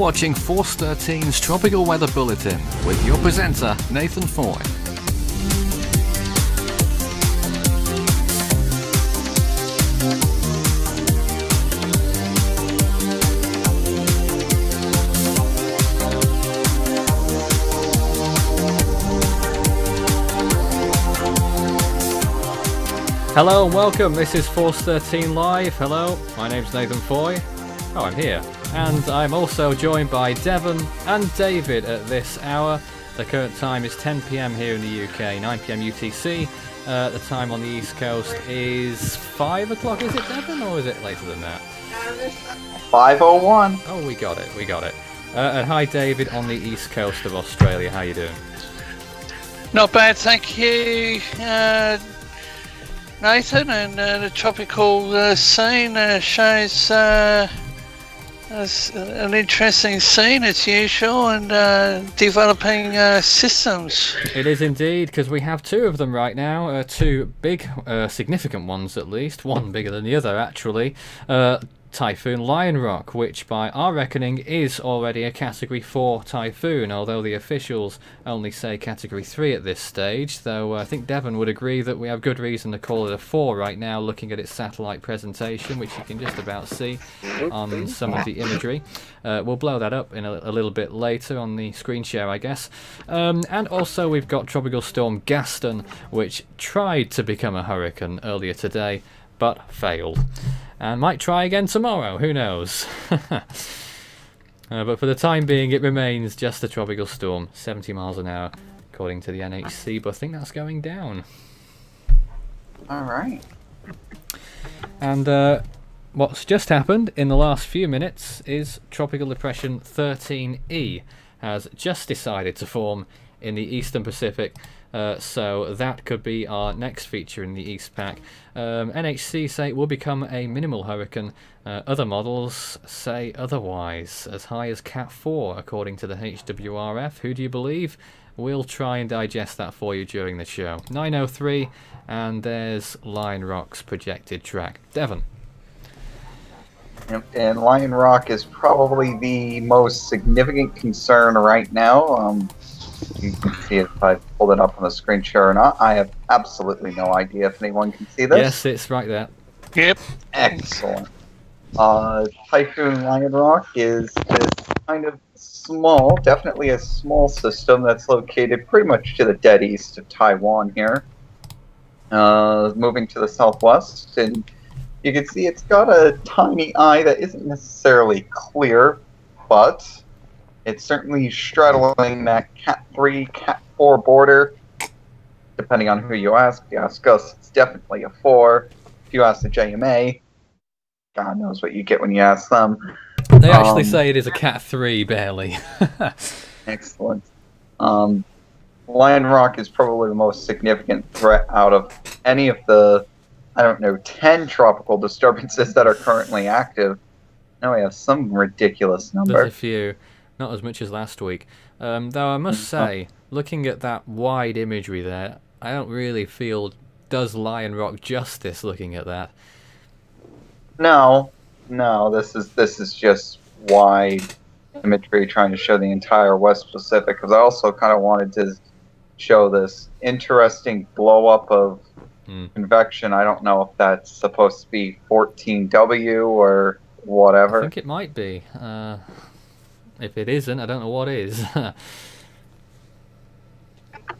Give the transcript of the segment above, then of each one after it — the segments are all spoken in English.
Watching Force 13's Tropical Weather Bulletin with your presenter, Nathan Foy. Hello and welcome. This is Force 13 Live. Hello, my name's Nathan Foy. Oh, I'm here. And I'm also joined by Devon and David at this hour. The current time is 10 pm here in the UK, 9 pm UTC. Uh, the time on the East Coast is 5 o'clock, is it, Devon, or is it later than that? 501. Oh, we got it, we got it. Uh, and hi, David, on the East Coast of Australia. How you doing? Not bad, thank you, uh, Nathan. And uh, the tropical uh, scene uh, shows uh, us an interesting scene as usual, and uh, developing uh, systems. It is indeed, because we have two of them right now. Uh, two big, uh, significant ones at least. One bigger than the other, actually. Uh, Typhoon Lionrock, which by our reckoning is already a Category 4 Typhoon, although the officials only say Category 3 at this stage, though I think Devon would agree that we have good reason to call it a 4 right now, looking at its satellite presentation, which you can just about see on some of the imagery. Uh, we'll blow that up in a, a, little bit later on the screen share, I guess. Um, and also we've got Tropical Storm Gaston, which tried to become a hurricane earlier today, but failed and might try again tomorrow, who knows. uh, but for the time being, it remains just a tropical storm, 70 miles an hour, according to the NHC, but I think that's going down. Alright. And uh, what's just happened in the last few minutes is Tropical Depression 13E has just decided to form in the Eastern Pacific uh, so that could be our next feature in the East Pack. Um, NHC say it will become a minimal hurricane. Uh, other models say otherwise, as high as Cat 4 according to the HWRF. Who do you believe? We'll try and digest that for you during the show. 903, and there's Lionrock's projected track. Devon. And Lionrock is probably the most significant concern right now. Um, you can see if I pulled it up on the screen share or not. I have absolutely no idea if anyone can see this. Yes, it's right there. Yep. Excellent. Uh, Typhoon Lionrock is this kind of small, definitely a small system that's located pretty much to the dead east of Taiwan here. Uh, moving to the southwest, and you can see it's got a tiny eye that isn't necessarily clear, but it's certainly straddling that Cat 3, Cat 4 border. Depending on who you ask. If you ask us, it's definitely a 4. If you ask the JMA, God knows what you get when you ask them. They actually um, say it is a Cat 3, barely. excellent. Um, Lionrock is probably the most significant threat out of any of the, I don't know, 10 tropical disturbances that are currently active. Now we have some ridiculous number. There's a few not as much as last week. Um, though I must Mm, oh. say, looking at that wide imagery there, I don't really feel does Lionrock justice looking at that. No, no. This is this is just wide imagery trying to show the entire West Pacific. Because I also kind of wanted to show this interesting blow up of Hmm. convection. I don't know if that's supposed to be 14W or whatever. I think it might be. Uh, if it isn't, I don't know what is.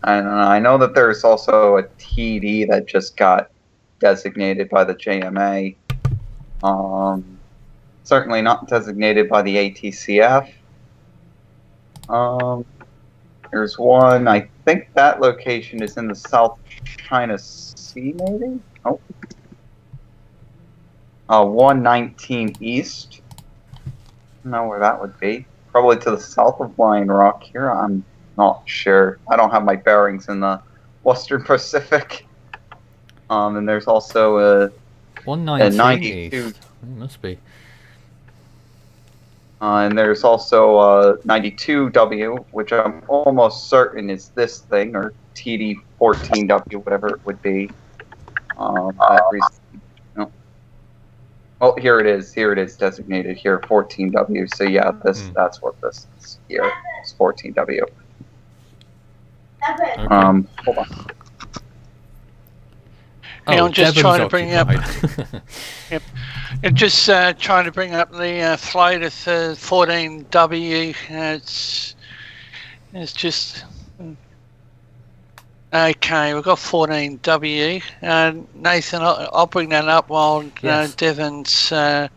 And I know that there's also a TD that just got designated by the JMA. Um, certainly not designated by the ATCF. Um, there's one, I think that location is in the South China Sea, maybe? Oh. Uh, 119 East. I don't know where that would be. Probably to the south of Lionrock here. I'm not sure. I don't have my bearings in the Western Pacific. Um, and there's also a 119 92. It must be. Uh, and there's also uh, 92W, which I'm almost certain is this thing, or TD14W, whatever it would be. Um, that recently, no. Oh, here it is. Here it is designated here, 14W. So yeah, this Hmm. that's what this is here. It's 14W. Okay. Um, hold on. Yeah, I'm just Devon's trying to bring up- occupied. And just uh, trying to bring up the uh, flight of uh, 14W. Uh, it's it's just okay. We've got 14W. Uh, Nathan, I'll, I'll bring that up while Yes. uh, Devon's uh,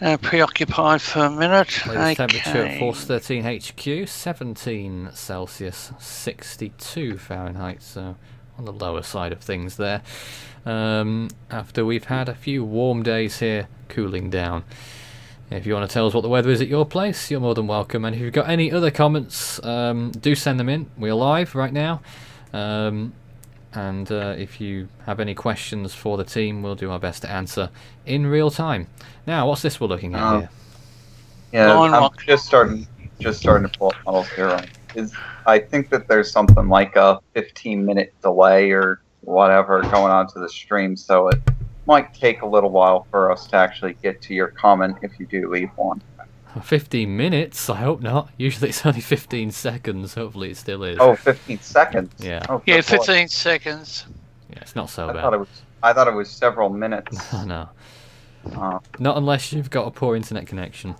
uh, preoccupied for a minute. Latest temperature at Okay. Force 13 HQ, 17 Celsius, 62 Fahrenheit, so on the lower side of things there. Um, after we've had a few warm days here, cooling down. If you want to tell us what the weather is at your place, you're more than welcome. And if you've got any other comments, um, do send them in. We're live right now. Um, and uh, if you have any questions for the team, we'll do our best to answer in real time. Now, what's this we're looking at Um, here? Yeah, Go I'm Rock. just starting, just starting to pull up models here. on- Is I think that there's something like a 15 minute delay or whatever going on to the stream, so it might take a little while for us to actually get to your comment if you do leave one. 15 minutes? I hope not. Usually it's only 15 seconds. Hopefully it still is. Oh, 15 seconds. Yeah. Oh, Yeah, good lord. 15 seconds. Yeah, it's not so I bad. thought it was. I thought it was several minutes. No. Uh, Not unless you've got a poor internet connection.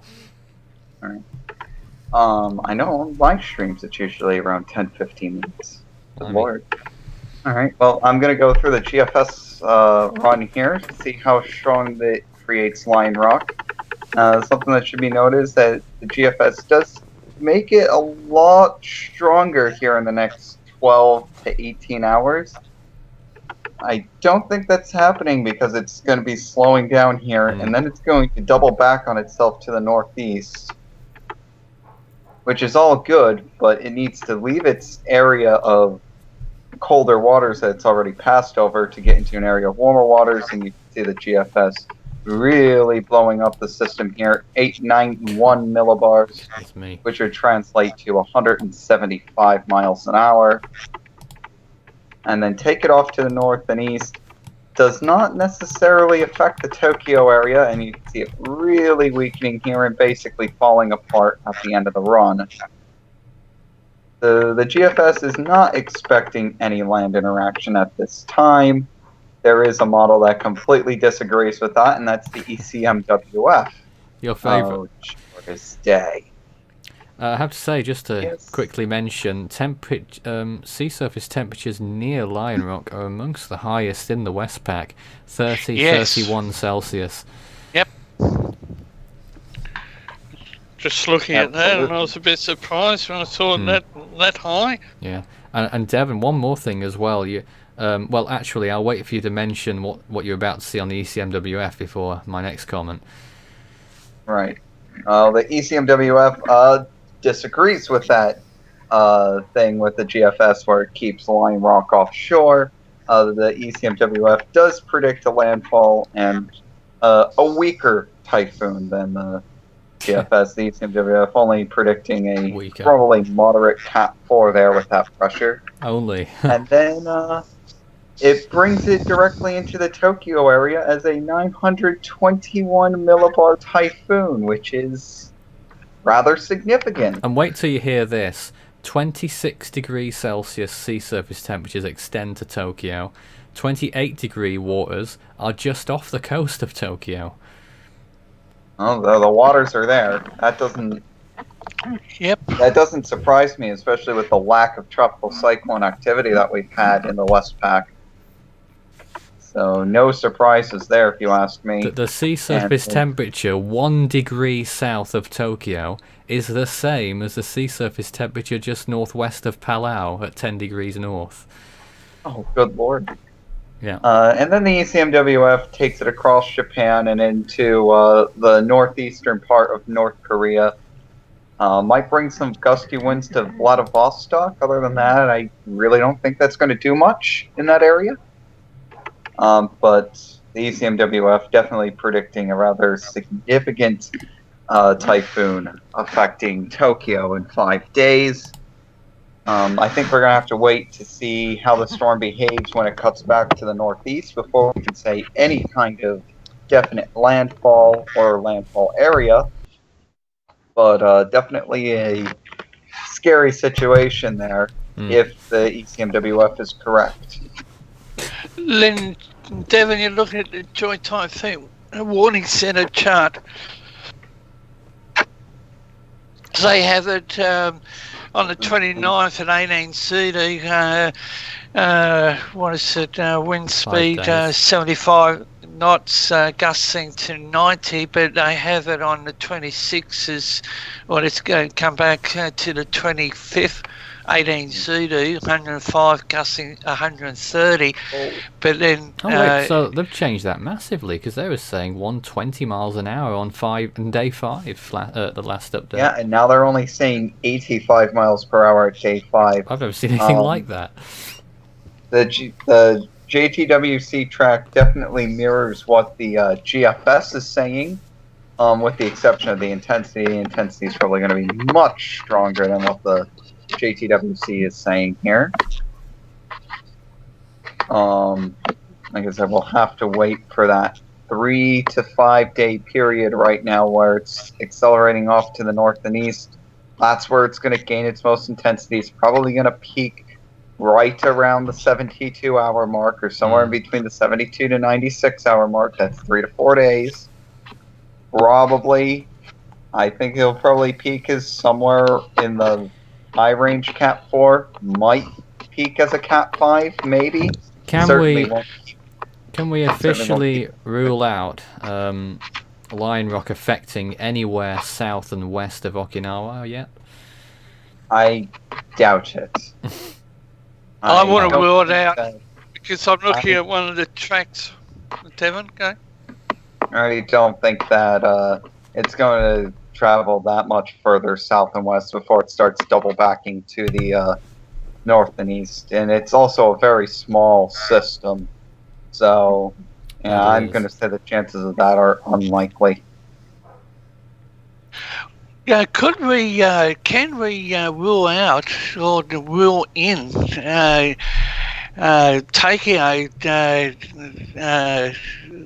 um, I know on live streams it's usually around 10, 15 minutes. Good Blimey. lord. All right. Well, I'm gonna go through the GFS uh, run here to see how strong it creates Lionrock. Uh, something that should be noted is that the GFS does make it a lot stronger here in the next 12 to 18 hours. I don't think that's happening because it's going to be slowing down here, Hmm. and then it's going to double back on itself to the northeast, which is all good, but it needs to leave its area of colder waters that it's already passed over to get into an area of warmer waters, and you can see the GFS really blowing up the system here. 891 millibars, which would translate to 175 miles an hour. And then take it off to the north and east. Does not necessarily affect the Tokyo area, and you can see it really weakening here and basically falling apart at the end of the run. The, the GFS is not expecting any land interaction at this time. There is a model that completely disagrees with that, and that's the E ECMWF. Your favourite. Oh, shortest day. Uh, I have to say, just to Yes. quickly mention, temperature, um, sea surface temperatures near Lionrock are amongst the highest in the Westpac 30, Yes. 31 Celsius. Yep. Just looking at that, and I was a bit surprised when I saw Hmm. that that high. Yeah, and, and Devon, one more thing as well. You, um, well, actually, I'll wait for you to mention what, what you're about to see on the ECMWF before my next comment. Right. Uh, the ECMWF uh, disagrees with that uh, thing with the GFS where it keeps Lionrock offshore. Uh, the ECMWF does predict a landfall and uh, a weaker typhoon than the GFS. The ECMWF only predicting a Weaker. probably moderate Cat 4 there with that pressure. Only. and then uh, it brings it directly into the Tokyo area as a 921 millibar typhoon, which is rather significant. and wait till you hear this 26 degrees Celsius sea surface temperatures extend to Tokyo. 28 degree waters are just off the coast of Tokyo. Oh, the, the waters are there. That doesn't Yep. that doesn't surprise me, especially with the lack of tropical cyclone activity that we've had in the Westpac. So no surprises there, if you ask me. The, the sea surface uh, temperature one degree south of Tokyo is the same as the sea surface temperature just northwest of Palau at 10 degrees north. Oh, good lord. Yeah. Uh, and then the ECMWF takes it across Japan and into uh, the northeastern part of North Korea. Uh, might bring some gusty winds to Vladivostok. Other than that, I really don't think that's going to do much in that area. Um, but the ECMWF definitely predicting a rather significant uh, typhoon affecting Tokyo in five days. Um, I think we're going to have to wait to see how the storm behaves when it cuts back to the northeast before we can say any kind of definite landfall or landfall area, but uh, definitely a scary situation there Hmm. if the ECMWF is correct. Lynn, Devon, you're looking at the Joint Typhoon Warning Centre chart. They have it um, on the 29th at 18 CD. Uh, uh, what is it? Uh, wind speed uh, 75 knots, uh, gusting to 90, but they have it on the 26th as well. It's going to come back uh, to the 25th. 18 CD, 105 gusting 130, but then Oh wait, uh, so they've changed that massively because they were saying 120 miles an hour on five and day five, fla- uh, the last update. Yeah, and now they're only saying 85 miles per hour at day five. I've never seen anything Um, like that. The G- the JTWC track definitely mirrors what the uh, GFS is saying, um, with the exception of the intensity. The intensity is probably going to be much stronger than what the JTWC is saying here. Um, like I said, we'll have to wait for that three to five day period right now where it's accelerating off to the north and east. That's where it's going to gain its most intensity. It's probably going to peak right around the 72 hour mark or somewhere in between the 72 to 96 hour mark. That's three to four days. Probably, I think it'll probably peak is somewhere in the high range Cat 4. Might peak as a Cat 5, maybe. Can Certainly we won't can we officially rule out um, Lionrock affecting anywhere south and west of Okinawa yet? I doubt it. I wanna rule it out. that- because I'm looking I- at one of the tracks. Devon, go. I don't think that uh, it's going to travel that much further south and west before it starts double backing to the uh, north and east. And it's also a very small system. So, yeah, I'm going to say the chances of that are unlikely. Yeah, could we, uh, can we uh, rule out or rule in uh, uh,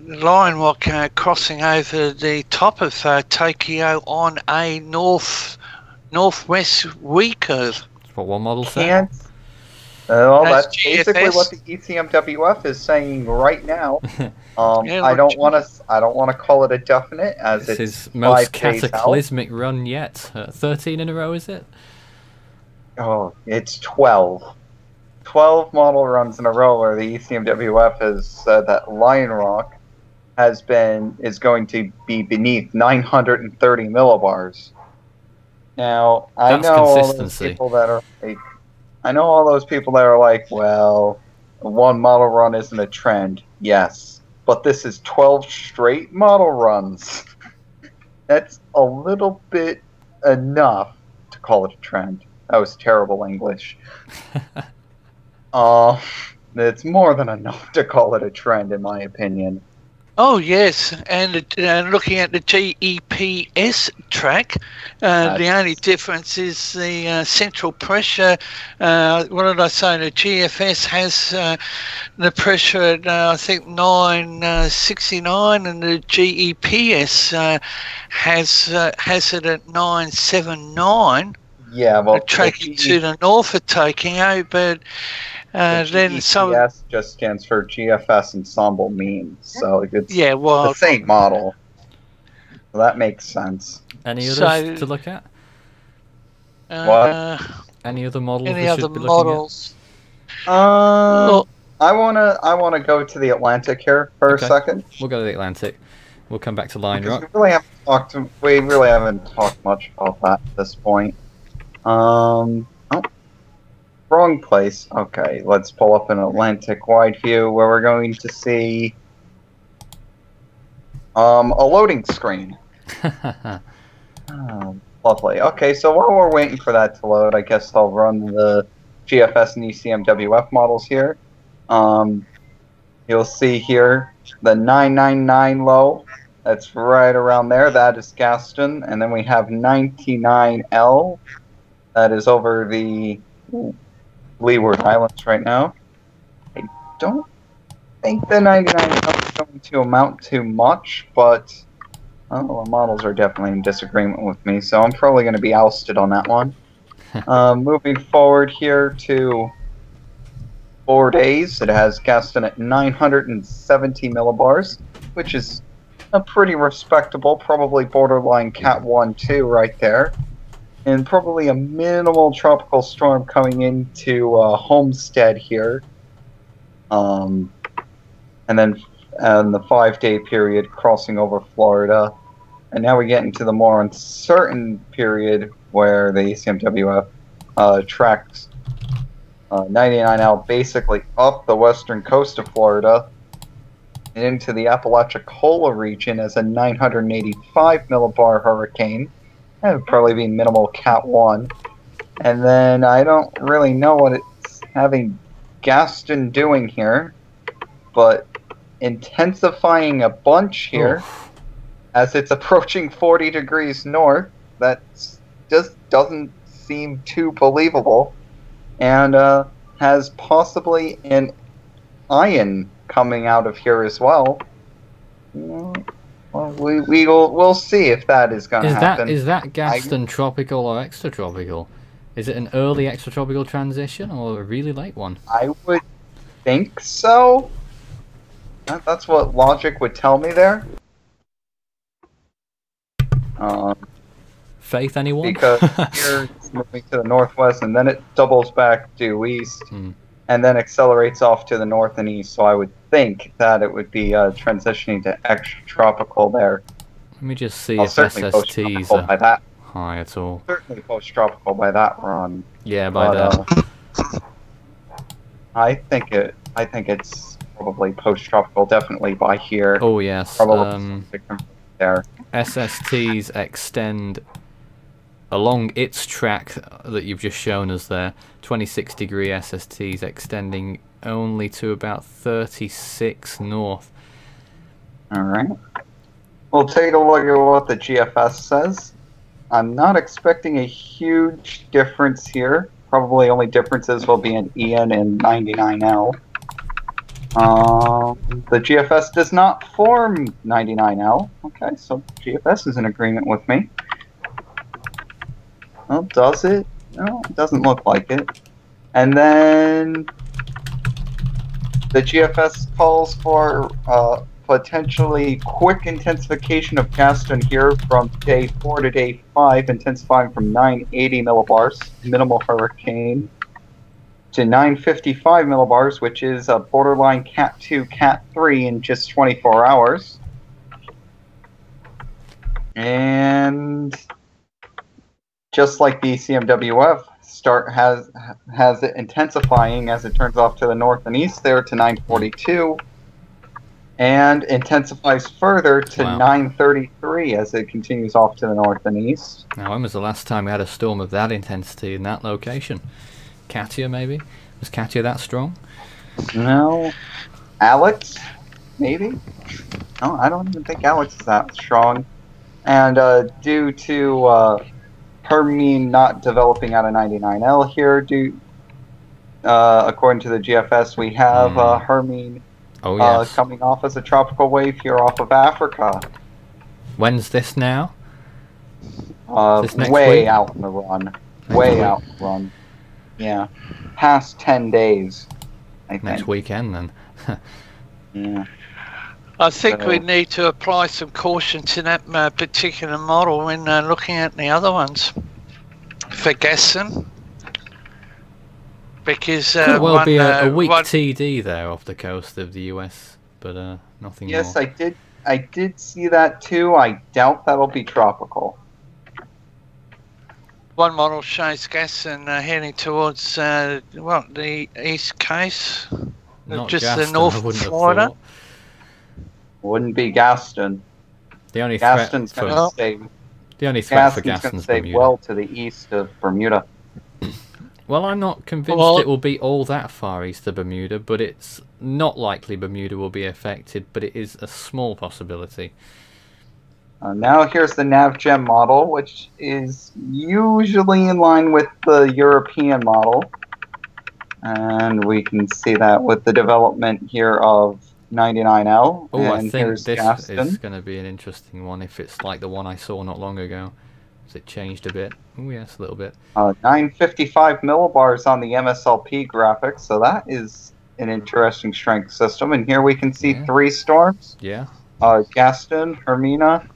Tokyo, uh, Lionrock uh, crossing over the top of uh, Tokyo on a north northwest V curve? That's what one model said. Can't. Uh, well, That's that's, basically what the ECMWF is saying right now. Um, Yeah, I don't want to. I don't want to call it a definite, as This it's is most five days out. cataclysmic run yet. Uh, 13 in a row, is it? Oh, it's 12. 12 model runs in a row where the ECMWF has said that Lionrock has been is going to be beneath 930 millibars. Now, I That's know all those people that are like, I know all those people that are like, well, one model run isn't a trend. Yes, but this is 12 straight model runs. That's a little bit enough to call it a trend. That was terrible English. Uh, it's more than enough to call it a trend, in my opinion. Oh yes, and uh, looking at the GEPS track, uh, the only difference is the uh, central pressure. Uh, what did I say? The GFS has uh, the pressure at uh, I think 969, and the GEPS uh, has uh, has it at 979. Yeah, well, tracking to the north of Tokyo, but uh, the then some. GEPS just stands for GFS Ensemble Mean, so it's Yeah, well, the same model. So that makes sense. Any others So- to look at? uh, Any other models any other be models? Uh, Well, I wanna I wanna go to the Atlantic here for Okay. a second. at? We'll go to the Atlantic. We'll come back to Lion Because Rock. we really haven't talked. We really haven't talked much about that at this point. Um. Wrong place. Okay, let's pull up an Atlantic wide view where we're going to see um a loading screen. Oh, lovely. Okay, so while we're waiting for that to load, I guess I'll run the GFS and ECMWF models here. Um, you'll see here the 999 low. That's right around there. That is Gaston. And then we have 99L. That is over the Leeward Islands right now. I don't think the 99 is going to amount to much, but oh, the models are definitely in disagreement with me, so I'm probably going to be ousted on that one. um, moving forward here to four days, it has Gaston at 970 millibars, which is a pretty respectable, probably borderline Cat 1 2 right there. And probably a minimal tropical storm coming into uh, Homestead here. Um, and then and the five day period crossing over Florida. And now we get into the more uncertain period where the ACMWF uh, tracks uh, 99L basically up the western coast of Florida and into the Apalachicola region as a 985 millibar hurricane. That would probably be minimal Cat 1. And then I don't really know what it's having Gaston doing here, but intensifying a bunch here Oof. as it's approaching 40 degrees north. That just doesn't seem too believable. And uh, has possibly an Ian coming out of here as well. Mm, Well, we, we will we'll see if that is going to happen. That is that Gaston tropical or extratropical? Is it an early extratropical transition or a really late one? I would think so. That, that's what logic would tell me there. Um, Faith, anyone? because here it's moving to the northwest and then it doubles back due east Hmm. And then accelerates off to the north and east. So I would think that it would be uh, transitioning to extratropical there. Let me just see I'll if SSTs are by that. high at all. Certainly post-tropical by that run. Yeah, by But, that. uh, I think it. I think it's probably post-tropical. Definitely by here. Oh yes. probably Um, there. SSTs extend along its track that you've just shown us there. 26 degree SSTs extending only to about 36 north. All right. We'll take a look at what the GFS says. I'm not expecting a huge difference here. Probably only differences will be in EN and 99L. Um, the GFS does not form 99L. Okay, so GFS is in agreement with me. Well, does it? No, it doesn't look like it. And then the GFS calls for uh, potentially quick intensification of Gaston here from day 4 to day 5, intensifying from 980 millibars, minimal hurricane, to 955 millibars, which is a borderline Cat 2, Cat 3 in just 24 hours. And just like the CMWF, start has has it intensifying as it turns off to the north and east there to 942 and intensifies further to Wow. 933 as it continues off to the north and east. Now, when was the last time we had a storm of that intensity in that location? Katia, maybe? Was Katia that strong? No, Alex, maybe. No, I don't even think Alex is that strong. And uh, due to uh, Hermine not developing out of 99L here, due uh, according to the GFS, we have uh, Hmm. Hermine Oh, uh, coming off as a tropical wave here off of Africa. When's this now? Uh, This next way week? out in the run. Next way week? out in the run. Yeah. Past 10 days, I think. Next weekend, then. Yeah. I think we need to apply some caution to that uh, particular model when uh, looking at the other ones for Gaston. Because uh, Could well one, be a, a uh, weak one- TD there off the coast of the US, but uh, nothing Yes, more. I did. I did see that too. I doubt that'll be tropical. one model shows Gaston uh, heading towards uh, what the east coast. Not just the Gaston, North I wouldn't have Florida? Thought. Wouldn't be Gaston. The only threat Gaston's for, going Well, to stay. the only threat for Gaston's going to Gaston's stay Bermuda. well to the east of Bermuda. Well, I'm not convinced Well- it will be all that far east of Bermuda, but it's not likely Bermuda will be affected, but it is a small possibility. Uh, now here's the NavGem model, which is usually in line with the European model. And we can see that with the development here of 99L. Oh, I think this Gaston. is going to be an interesting one if it's like the one I saw not long ago. Has it changed a bit? Oh, yes, a little bit. Uh, 955 millibars on the MSLP graphics, so that is an interesting strength system. And here we can see Yeah. three storms: Yeah. uh, Gaston, Hermina,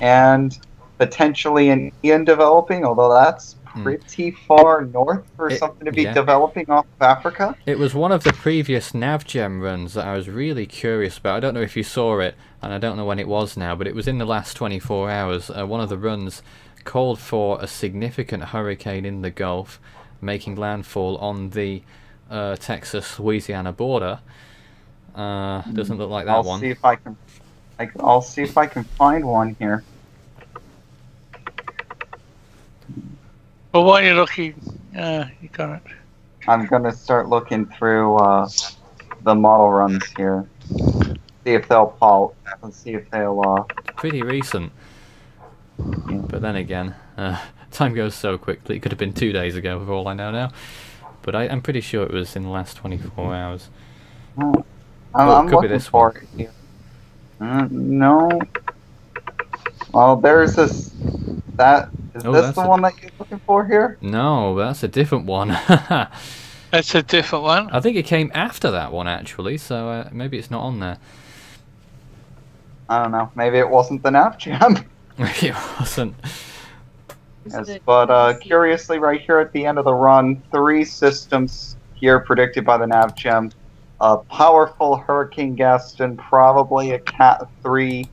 and potentially an Ian developing. Although that's. Pretty far north for It- something to be yeah. developing off of Africa. It was one of the previous NavGem runs that I was really curious about. I don't know if you saw it, and I don't know when it was now, but it was in the last 24 hours. Uh, one of the runs called for a significant hurricane in the Gulf, making landfall on the uh, Texas-Louisiana border. Uh, doesn't look like that I'll one. see if I can. I, I'll see if I can find one here. Well, while you're looking, uh, you got it. I'm gonna start looking through uh, the model runs here. See if they'll pop. Let's see if they'll. Uh, Pretty recent. But then again, uh, time goes so quickly. It could have been two days ago, for all I know now. But I, I'm pretty sure it was in the last 24 hours. I'm, Oh, it I'm could be looking this for one. it here. Uh, no. Well, there's this. That is Oh, this the a- one that you're looking for here? No, that's a different one. I That's a different one. I think it came after that one actually, so uh, maybe it's not on there. I don't know. Maybe it wasn't the NavGem. it wasn't. Yes, but uh, curiously, right here at the end of the run, three systems here predicted by the NavGem. A powerful Hurricane Gaston, probably a Cat 3,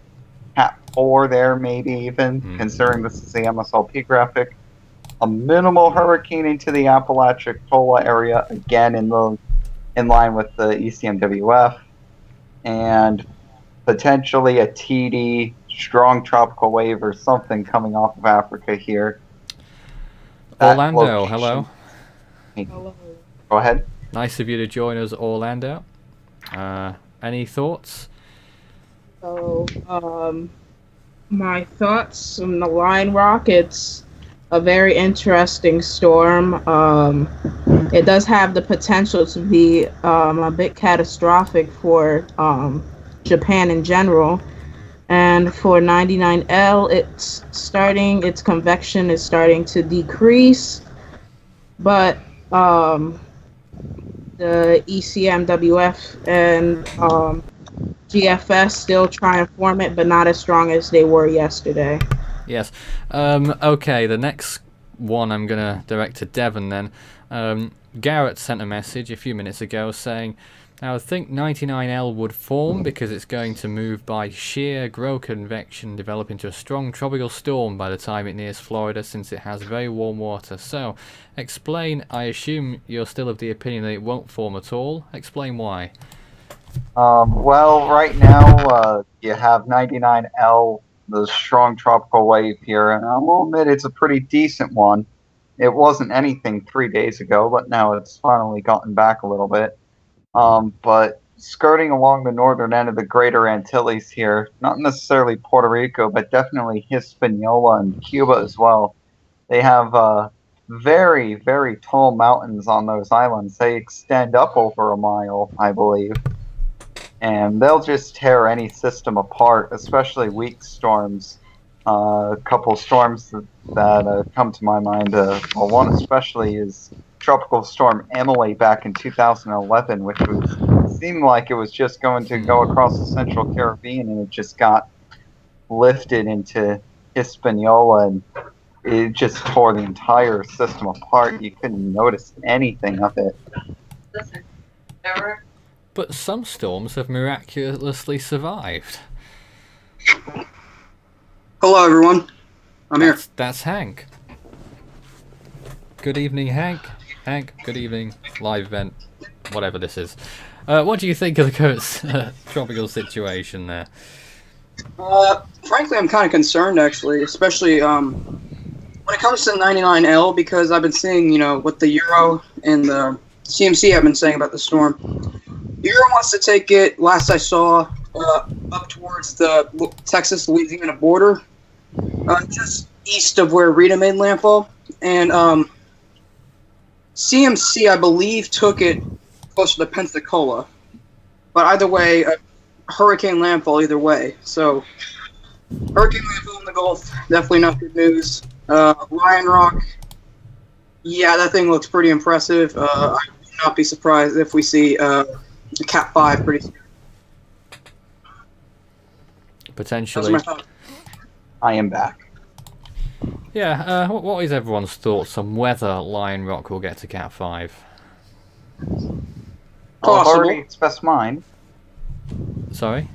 Cat 4 there, maybe even, Hmm. considering this is the MSLP graphic. A minimal hurricane into the Apalachicola area, again in the in line with the ECMWF, and potentially a TD strong tropical wave or something coming off of Africa here. Orlando, location- hello. Hello. Go ahead. Nice of you to join us, Orlando. Uh, any thoughts? So, um, my thoughts on the Lionrock. It's a very interesting storm. Um, it does have the potential to be um, a bit catastrophic for um, Japan in general. And for 99L, it's starting, its convection is starting to decrease. But um, the ECMWF and um, GFS still try and form it, but not as strong as they were yesterday. Yes. Um, okay, the next one I'm going to direct to Devon then. Um, Garrett sent a message a few minutes ago saying, I think 99L would form because it's going to move by sheer grow convection, develop into a strong tropical storm by the time it nears Florida since it has very warm water. So, explain, I assume you're still of the opinion that it won't form at all. Explain why. Um, well, right now uh, you have 99L, the strong tropical wave here, and I will admit it's a pretty decent one. It wasn't anything three days ago, but now it's finally gotten back a little bit. Um, but skirting along the northern end of the Greater Antilles here, not necessarily Puerto Rico, but definitely Hispaniola and Cuba as well. They have uh, very, very tall mountains on those islands. They extend up over a mile, I believe and they'll just tear any system apart, especially weak storms. Uh, a couple storms that, that uh, come to my mind, uh, well, one especially is Tropical Storm Emily back in 2011, which was seemed like it was just going to go across the Central Caribbean, and it just got lifted into Hispaniola, and it just tore the entire system apart. You couldn't notice anything of it. Listen, Eric, But some storms have miraculously survived. Hello, everyone. I'm here. That's, that's Hank. Good evening, Hank. Hank, good evening. Live event, whatever this is. Uh, what do you think of the current uh, tropical situation there? Uh, frankly, I'm kind of concerned, actually, especially um, when it comes to 99L, because I've been seeing, you know, with the Euro and the CMC have been saying about the storm. Euro wants to take it, last I saw, uh, up towards the Texas Louisiana border, uh, just east of where Rita made landfall. And um, CMC, I believe, took it closer to Pensacola. But either way, uh, hurricane landfall either way. So hurricane landfall in the Gulf, definitely not good news. Uh, Lionrock, yeah, that thing looks pretty impressive. Uh, I would not be surprised if we see uh, a Cat Five pretty soon. Potentially. I am back. Yeah, uh, what, what is everyone's thoughts on whether Lionrock will get to Cat 5? I've Possible. already expressed mine. Sorry?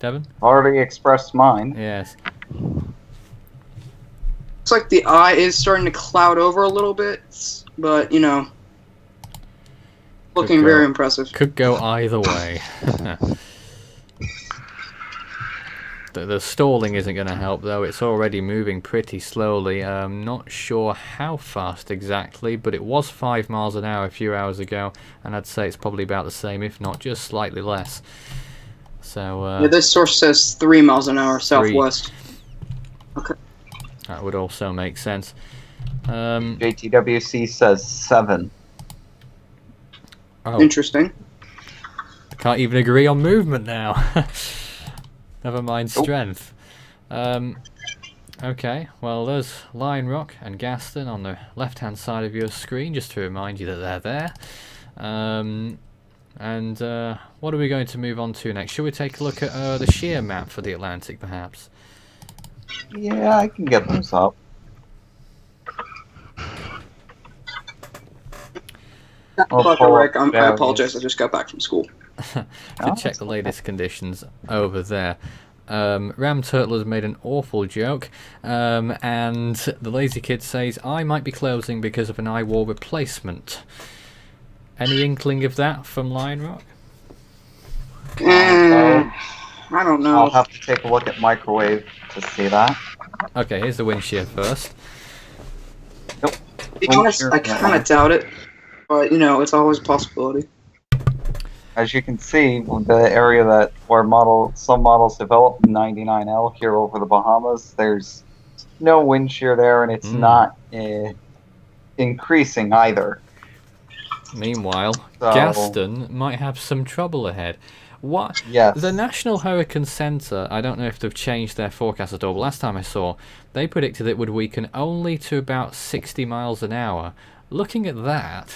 Devon? Already expressed mine. Yes. Looks like the eye is starting to cloud over a little bit, but you know, looking Good very impressive. Could go either way. the, the stalling isn't going to help though. It's already moving pretty slowly. I'm not sure how fast exactly, but it was 5 miles an hour a few hours ago, and I'd say it's probably about the same, if not just slightly less. So uh, Yeah, this source says three miles an hour southwest. That would also make sense. Um, JTWC says seven. oh, Interesting. I can't even agree on movement now. Never mind Nope. strength. Um, okay, well, there's Lionrock and Gaston on the left hand side of your screen, just to remind you that they're there. Um, and uh, what are we going to move on to next? Should we take a look at uh, the shear map for the Atlantic, perhaps? Yeah, I can get those up. Oh, Dr. Paul, Rick, I'm, I apologize. I just got back from school. to Oh, check the latest conditions over there. Um, Ram Turtle has made an awful joke, um, and the Lazy Kid says, I might be closing because of an eye wall replacement. Any inkling of that from Lionrock? Eh, I don't know. I'll have to take a look at microwave to see that. Okay, here's the wind shear first. to be honest, I kind of doubt it, but you know, it's always a possibility. As you can see, the area that where model some models developed 99L here over the Bahamas, there's no wind shear there, and it's Mm. not uh, increasing either. Meanwhile, So- Gaston might have some trouble ahead. What? Yes. The National Hurricane Centre, I don't know if they've changed their forecast at all, but last time I saw, they predicted it would weaken only to about 60 miles an hour. Looking at that,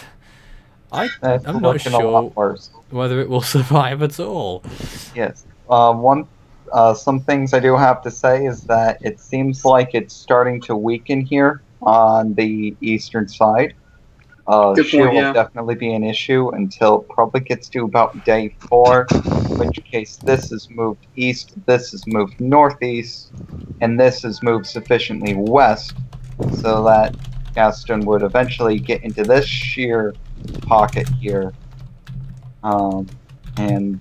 I, I'm not sure whether it will survive at all. Yes. Uh, one, uh, some things I do have to say is that it seems like it's starting to weaken here on the eastern side. Uh, Good shear point, will yeah. definitely be an issue until it probably gets to about day four, in which case this is moved east, this is moved northeast, and this is moved sufficiently west so that Gaston would eventually get into this shear pocket here. Um, and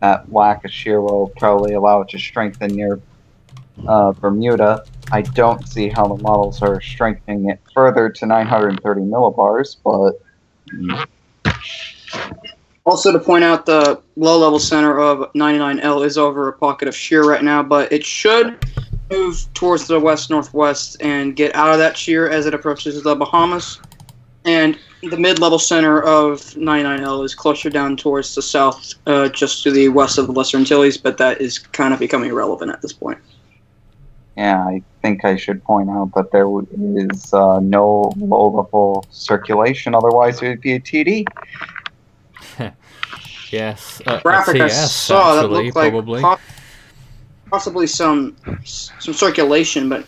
that lack of shear will probably allow it to strengthen near uh, Bermuda. I don't see how the models are strengthening it further to 930 millibars, but Also, to point out, the low level center of 99L is over a pocket of shear right now, but it should move towards the west northwest and get out of that shear as it approaches the Bahamas. And the mid level center of 99L is closer down towards the south, uh, just to the west of the Lesser Antilles, but that is kind of becoming irrelevant at this point. Yeah, I think I should point out that there is w- uh, no low level circulation, otherwise it would be a TD. Yes, uh, a graphic I TS saw that looked like probably. po- possibly some some circulation, but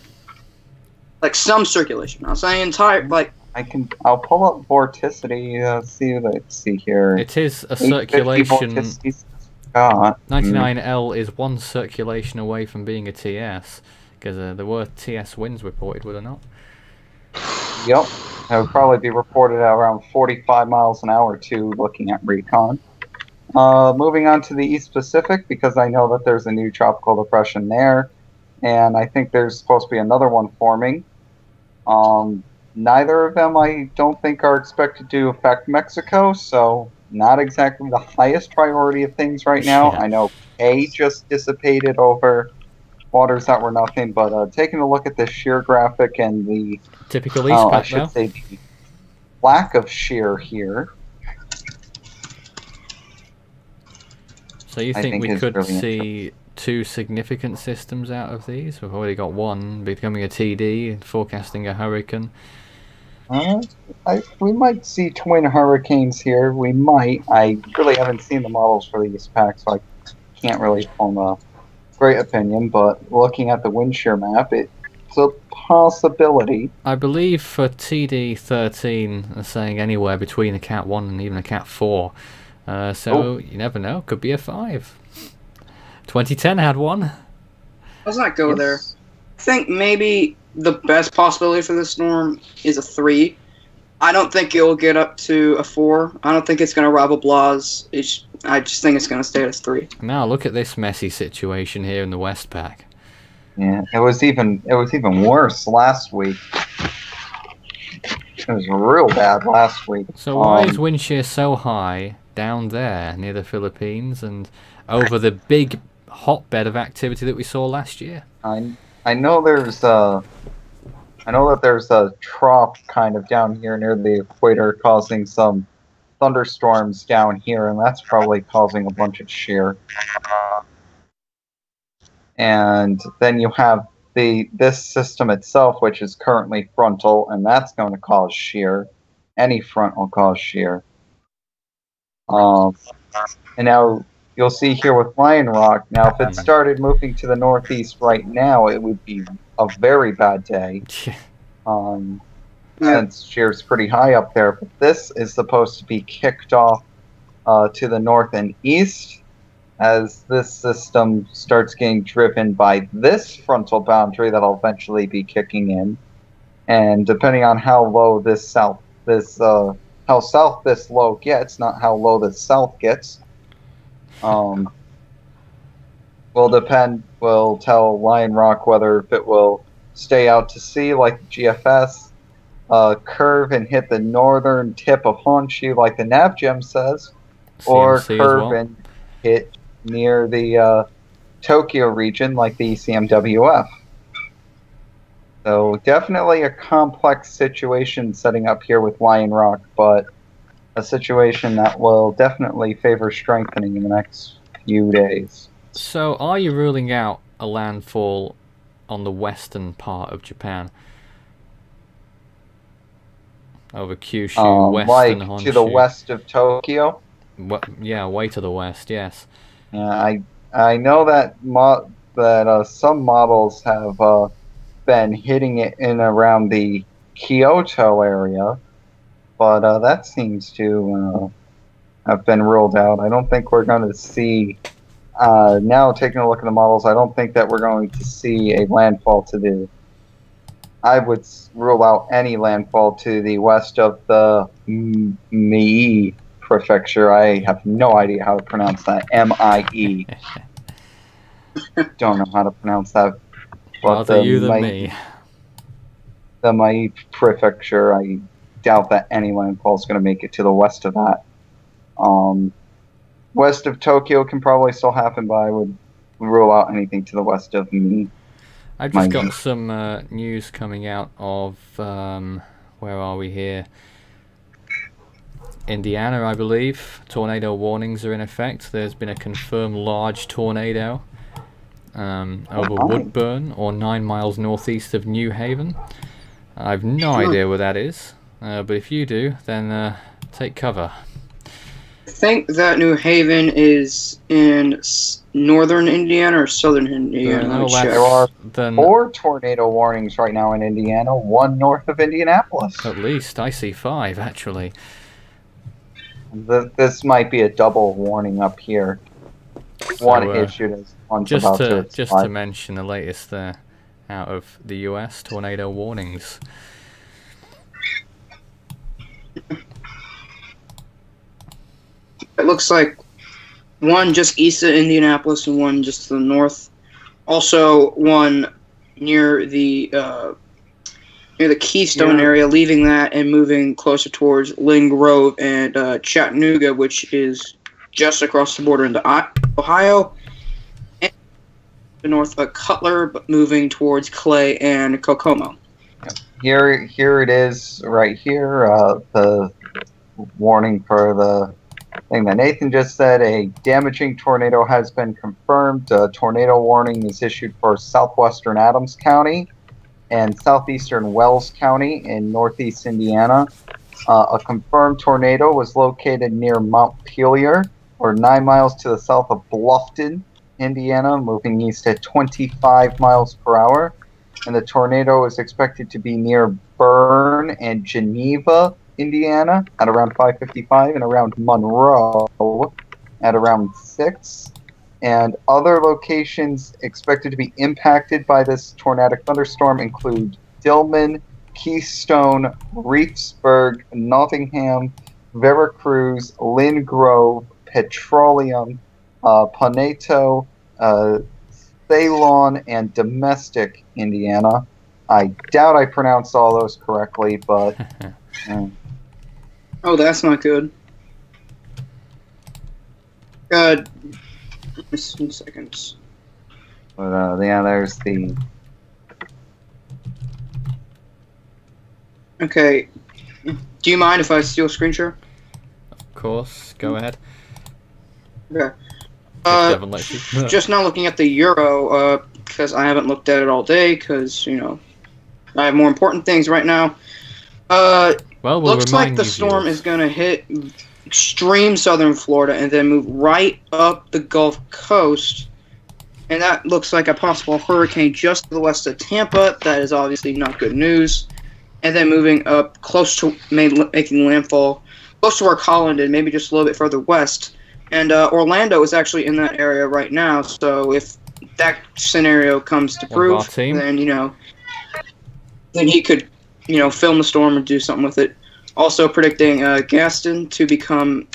like some circulation. Not saying entire like I can. I'll pull up vorticity. Uh, see. Let's see here. It is a circulation. vorticity's got. Mm, 99L is one circulation away from being a TS, because uh, there were TS winds reported, were there not? Yep. That would probably be reported at around 45 miles an hour too, looking at recon. Uh, moving on to the East Pacific, because I know that there's a new tropical depression there, and I think there's supposed to be another one forming. Um, neither of them, I don't think, are expected to affect Mexico, so not exactly the highest priority of things right now. Yeah. I know A just dissipated over waters that were nothing, but uh, taking a look at the shear graphic and the Typical East oh, I should though. say the lack of shear here. So So you think, think we could really see two significant systems out of these? We've already got one becoming a TD and forecasting a hurricane. Uh, I, we might see twin hurricanes here. We might. I really haven't seen the models for these packs, so I can't really form a great opinion. But looking at the wind shear map, it's a possibility. I believe for TD13, they're saying anywhere between a Cat 1 and even a Cat 4. Uh, so Oh. you never know, could be a 5. 2010 had one. Let's not go there. I think maybe the best possibility for this storm is a three. I don't think it will get up to a four. I don't think it's going to rival Blas. It's, I just think it's going to stay at three. Now look at this messy situation here in the West Pack. Yeah, it was even it was even worse last week. It was real bad last week. So why Um, is wind shear so high down there near the Philippines and over the big hotbed of activity that we saw last year? I I know there's a I know that there's a trough kind of down here near the equator causing some thunderstorms down here, and that's probably causing a bunch of shear. And then you have the this system itself, which is currently frontal, and that's going to cause shear. Any front will cause shear. Um, and now you'll see here with Lionrock. Now, if it started moving to the northeast right now, it would be a very bad day. Um. Since shear's pretty high up there, but this is supposed to be kicked off uh, to the north and east as this system starts getting driven by this frontal boundary that'll eventually be kicking in. And depending on how low this south, this uh, how south this low gets, not how low the south gets, um, will depend. Will tell Lionrock whether if it will stay out to sea like GFS, uh, curve and hit the northern tip of Honshu like the NavGem says, or CMC as curve well. and hit near the uh, Tokyo region like the ECMWF. So definitely a complex situation setting up here with Lionrock, but a situation that will definitely favor strengthening in the next few days. So, are you ruling out a landfall on the western part of Japan? Over Kyushu, Um, western like Honshu. to the west of Tokyo. Wa- yeah, way to the west, yes. Yeah, I I know that mo- that uh, some models have uh, been hitting it in around the Kyoto area, but uh, that seems to uh, have been ruled out. I don't think we're going to see. Uh, now taking a look at the models, I don't think that we're going to see a landfall to the. I would rule out any landfall to the west of the M- Mie prefecture. I have no idea how to pronounce that. M I E. Don't know how to pronounce that. Rather you than Mai- me. The Mai prefecture. I doubt that any landfall is going to make it to the west of that. Um, west of Tokyo can probably still happen, but I would rule out anything to the west of me. I've just got some uh, news coming out of um, where are we here? Indiana, I believe. Tornado warnings are in effect. There's been a confirmed large tornado um, over. Woodburn, or nine miles northeast of New Haven. I've no idea where that is, uh, but if you do, then uh, take cover. I think that New Haven is in northern Indiana or southern Indiana. Let no, me that's- check. There are Then four tornado warnings right now in Indiana, one north of Indianapolis. at least I see five actually. Th- This might be a double warning up here. One uh, issued as one's Just about to to just to mention the latest there out of the US tornado warnings. It looks like one just east of Indianapolis and one just to the north. Also, one near the uh, near the Keystone Yeah. area, leaving that and moving closer towards Linn Grove and uh, Chattanooga, which is just across the border into Ohio. And to north of Cutler, but moving towards Clay and Kokomo. Here, here it is, right here. Uh, the warning for the thing that Nathan just said, a damaging tornado has been confirmed. A tornado warning is issued for southwestern Adams County and southeastern Wells County in northeast Indiana. Uh, a confirmed tornado was located near Mount Pelier, or nine miles to the south of Bluffton, Indiana, moving east at 25 miles per hour. And the tornado is expected to be near Berne and Geneva, Indiana, at around 5:55, and around Monroe at around six. And other locations expected to be impacted by this tornadic thunderstorm include Dillman, Keystone, Reiffsburg, Nottingham, Veracruz, Linn Grove, Petroleum, uh, Poneto, uh, Ceylon, and Domestic, Indiana. I doubt I pronounced all those correctly, but mm, Oh, that's not good. Uh, just one second. but uh, yeah, there's the Okay. Do you mind if I steal a screen share? Of course, go ahead. Okay. Uh, Devon just now looking at the euro, uh, because I haven't looked at it all day, because you know, I have more important things right now. Uh, well, we'll looks like the storm is gonna hit extreme southern Florida and then move right up the Gulf Coast. And that looks like a possible hurricane just to the west of Tampa. That is obviously not good news. And then moving up close to ma- making landfall close to where Holland and maybe just a little bit further west. And uh, Orlando is actually in that area right now. So if that scenario comes to One of our prove, then you know, then he could, you know, film the storm and do something with it. Also predicting uh, Gaston to become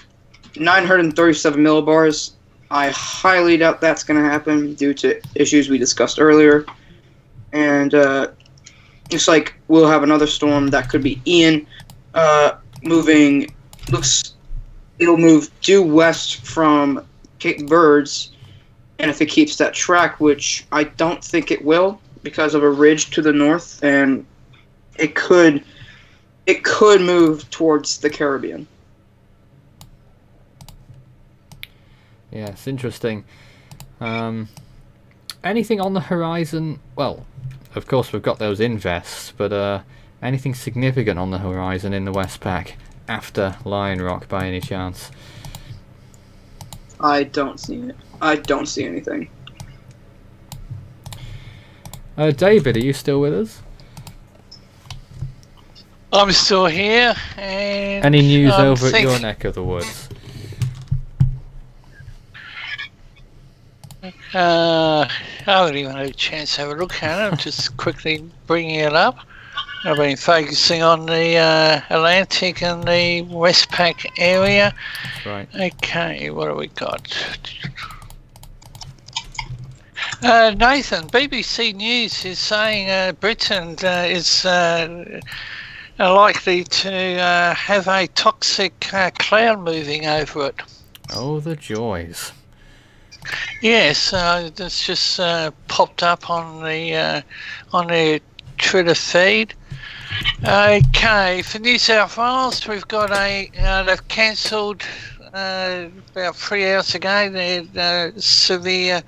937 millibars. I highly doubt that's going to happen due to issues we discussed earlier. And uh, it's like we'll have another storm that could be Ian, uh, moving. Looks, it'll move due west from Cape Verdes, and if it keeps that track, which I don't think it will, because of a ridge to the north, and it could, it could move towards the Caribbean. Yeah, it's interesting. Um, anything on the horizon? Well, of course we've got those invests, but uh, anything significant on the horizon in the Westpac after Lionrock by any chance? I don't see it. I don't see anything. Uh, David, are you still with us? I'm still here, and Any news I'm over at your neck of the woods? Uh, I haven't even had a chance to have a look at it. I'm just quickly bringing it up. I've been focusing on the uh, Atlantic and the Westpac area. Right. Okay, what have we got? Uh, Nathan, BBC News is saying uh, Britain uh, is uh, likely to uh, have a toxic uh, cloud moving over it. Oh, the joys. Yes, uh, that's just uh, popped up on the uh, on the Twitter feed. Okay, for New South Wales, we've got a uh, they've cancelled uh, about three hours ago their uh, severe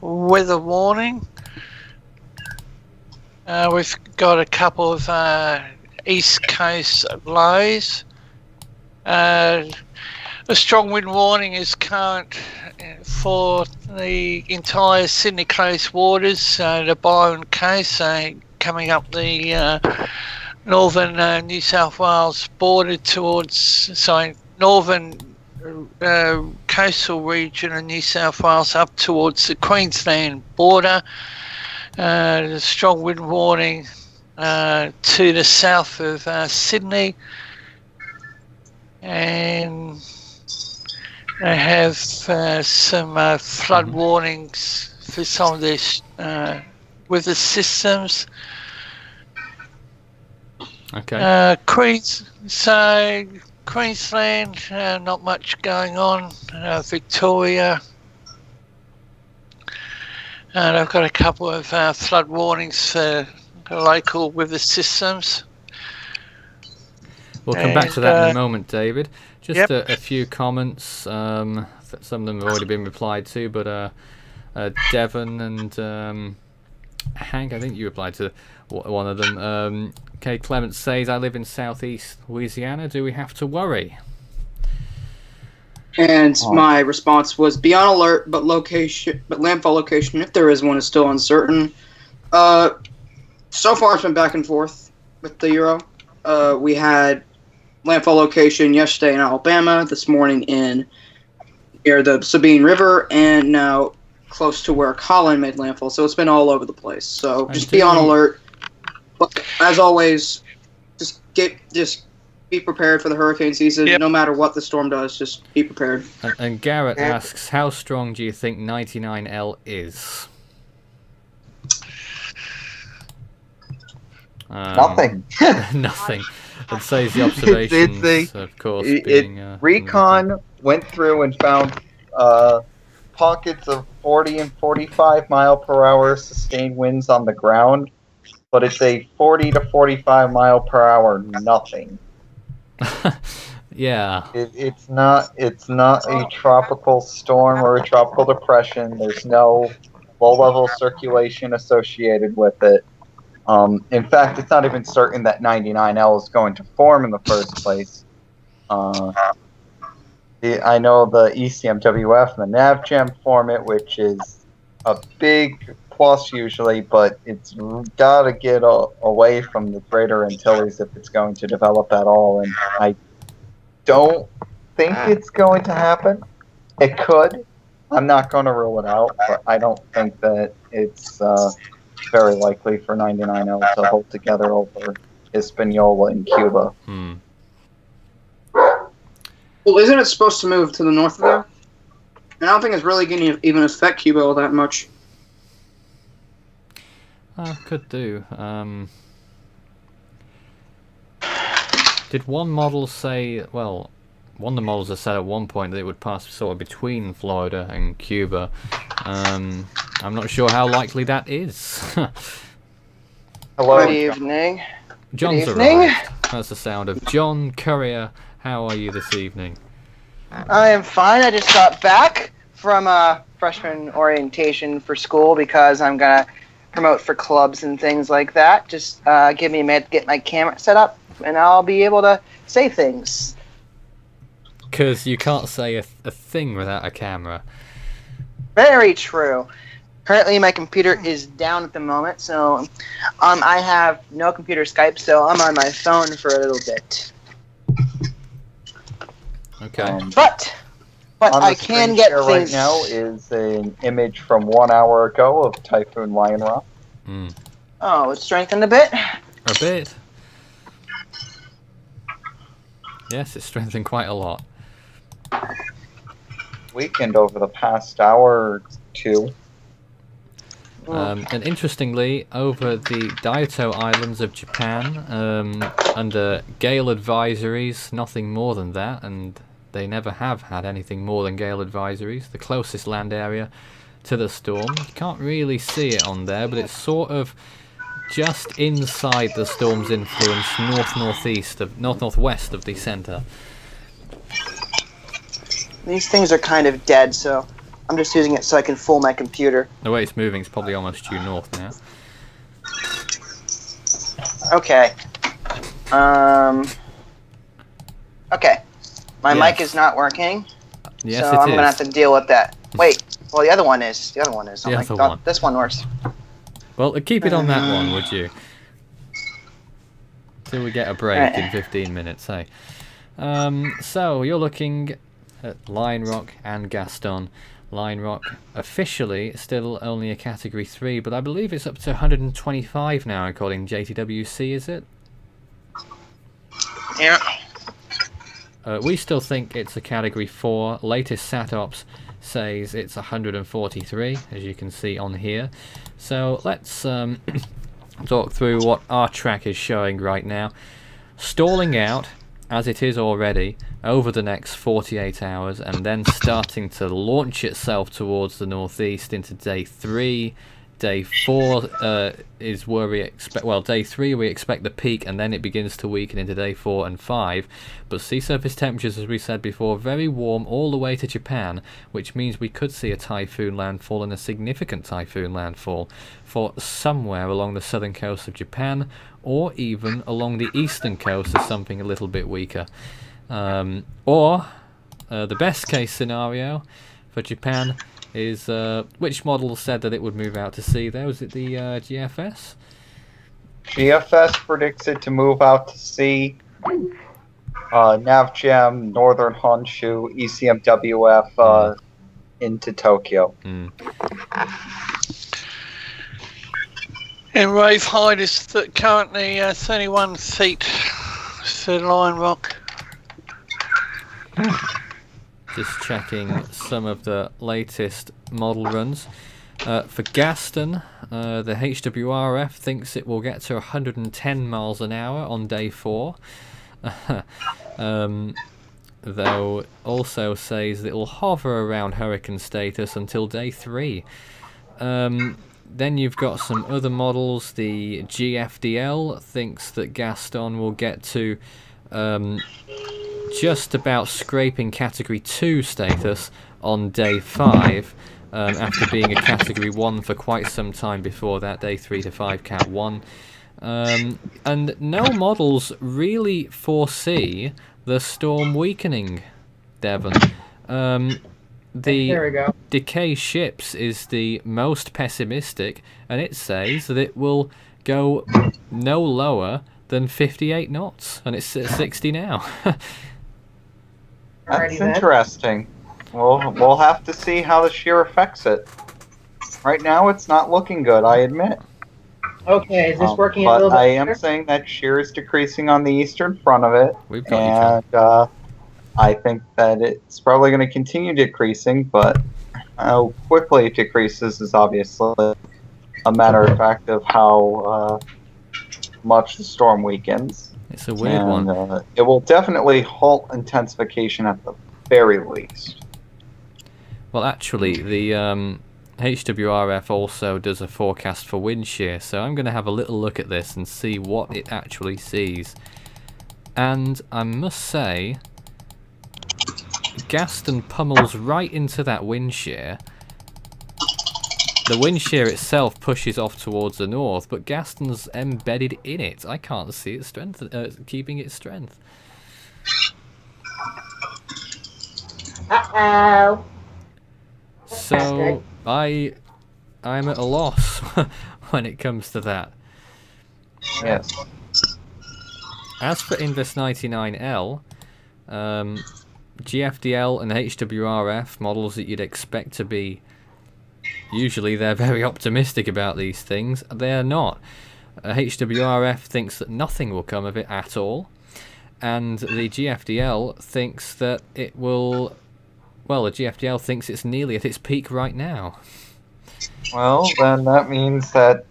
weather warning. Uh, we've got a couple of uh, east coast lows. Uh, a strong wind warning is current for the entire Sydney coast waters, uh, the Byron coast, uh, coming up the uh, northern uh, New South Wales border towards, sorry, northern uh, coastal region of New South Wales up towards the Queensland border. Uh, strong wind warning uh, to the south of uh, Sydney. And they have uh, some uh, flood warnings for some of this uh, weather systems. Okay. Uh, Queens, so Queensland, uh, not much going on. Uh, Victoria, and I've got a couple of uh, flood warnings for the local weather systems. We'll come back to And, that in uh, a moment, David. Just yep. a, a few comments. Um, some of them have already been replied to, but uh, uh, Devon and um, Hank, I think you replied to one of them. Um, Kay Clement says, "I live in southeast Louisiana. Do we have to worry?" And Oh. my response was be on alert, but location, but landfall location, if there is one, is still uncertain. Uh, so far, it's been back and forth with the euro. Uh, we had landfall location yesterday in Alabama, this morning in near the Sabine River, and now close to where Colin made landfall. So it's been all over the place. So just be on alert. But as always, just get just be prepared for the hurricane season. Yep. No matter what the storm does, just be prepared. And, and Garrett asks, "How strong do you think 99L is?" Um, Nothing. nothing. It says the observations, it's of course, It, being uh, Recon went through and found uh, pockets of 40 and 45 mile per hour sustained winds on the ground, but it's a 40 to 45 mile per hour nothing. yeah, It, it's not. It's not a tropical storm or a tropical depression. There's no low-level circulation associated with it. Um, in fact, it's not even certain that 99L is going to form in the first place. Uh, the, I know the ECMWF and the NavGem form it, which is a big plus usually, but it's got to get a, away from the Greater Antilles if it's going to develop at all. And I don't think it's going to happen. It could. I'm not going to rule it out, but I don't think that it's uh, very likely for 99L to hold together over Hispaniola in Cuba. hmm. Well, isn't it supposed to move to the north of there? And I don't think it's really going to even affect Cuba all that much. Uh, could do. Um, did one model say? Well, one of the models has said at one point that it would pass sort of between Florida and Cuba. Um, I'm not sure how likely that is. Hello. Good evening. John's evening. arrived. That's the sound of John Courier. How are you this evening? I am fine. I just got back from uh, freshman orientation for school because I'm gonna promote for clubs and things like that. Just uh, give me a minute to get my camera set up, and I'll be able to say things. Because you can't say a, a thing without a camera. Very true. Currently, my computer is down at the moment, so um, I have no computer Skype, so I'm on my phone for a little bit. Okay. Um, But, but on the I can screen get share things. right now is an image from one hour ago of Typhoon Lionrock. Mm. Oh, it's strengthened a bit. A bit. Yes, it's strengthened quite a lot. Weekend over the past hour or two. Um, and interestingly, over the Daito Islands of Japan, um, under gale advisories, nothing more than that, and they never have had anything more than gale advisories. The closest land area to the storm. You can't really see it on there, but it's sort of just inside the storm's influence, north northeast of north northwest of the centre. These things are kind of dead, so I'm just using it so I can fool my computer. The way it's moving is probably almost due north now. Okay. Um. Okay. My Yes. mic is not working, Yes, so I'm is. gonna have to deal with that. Wait. Well, the other one is. The other one is. The I'm other like, oh, one. This one works. Well, uh, keep it on that one, would you? Till we get a break Right. in 15 minutes, hey. Um, so, you're looking at Lionrock and Gaston. Lionrock officially still only a Category 3, but I believe it's up to 125 now, according to JTWC, is it? Yeah. Uh, we still think it's a Category 4. Latest SATOPS says it's 143, as you can see on here. So let's um, talk through what our track is showing right now. Stalling out, as it is already, over the next 48 hours, and then starting to launch itself towards the northeast into day 3, Day four uh, is where we expect. Well, day three we expect the peak, and then it begins to weaken into day four and five. But sea surface temperatures, as we said before, very warm all the way to Japan, which means we could see a typhoon landfall and a significant typhoon landfall for somewhere along the southern coast of Japan, or even along the eastern coast as something a little bit weaker. Um, or uh, the best case scenario for Japan is uh, which model said that it would move out to sea there? Was it the uh, GFS? GFS predicts it to move out to sea. Uh, NavGem, Northern Honshu, ECMWF uh, into Tokyo. Hmm. And rave height is th- currently uh, 31 feet for Lionrock. Just checking some of the latest model runs. Uh, for Gaston, uh, the HWRF thinks it will get to 110 miles an hour on day four. um, though also says that it will hover around hurricane status until day three. Um, then you've got some other models. The GFDL thinks that Gaston will get to um, just about scraping Category 2 status on day 5 um, after being a Category 1 for quite some time before that, day 3 to 5 Cat 1. Um, and no models really foresee the storm weakening, Devon. Um, the There we go. Decay Ships is the most pessimistic, and it says that it will go no lower than 58 knots, and it's at 60 now. That's Alrighty interesting. We'll, we'll have to see how the shear affects it. Right now, it's not looking good, I admit. Okay, is this Um, working a little bit I am better? saying that shear is decreasing on the eastern front of it, We've got and uh, I think that it's probably going to continue decreasing, but how quickly it decreases is obviously a matter of fact of how uh, much the storm weakens. It's a weird and, one. Uh, it will definitely halt intensification at the very least. Well, actually, the um, HWRF also does a forecast for wind shear, so I'm going to have a little look at this and see what it actually sees. And I must say, Gaston pummels right into that wind shear. The wind shear itself pushes off towards the north, but Gaston's embedded in it. I can't see its strength, uh, keeping its strength. Uh-oh. So I I'm at a loss when it comes to that. Yes. As for Invest 99L, um, GFDL and HWRF models that you'd expect to be usually they're very optimistic about these things. They are not. Uh, HWRF thinks that nothing will come of it at all, and the GFDL thinks that it will. Well, the GFDL thinks it's nearly at its peak right now. Well, then that means that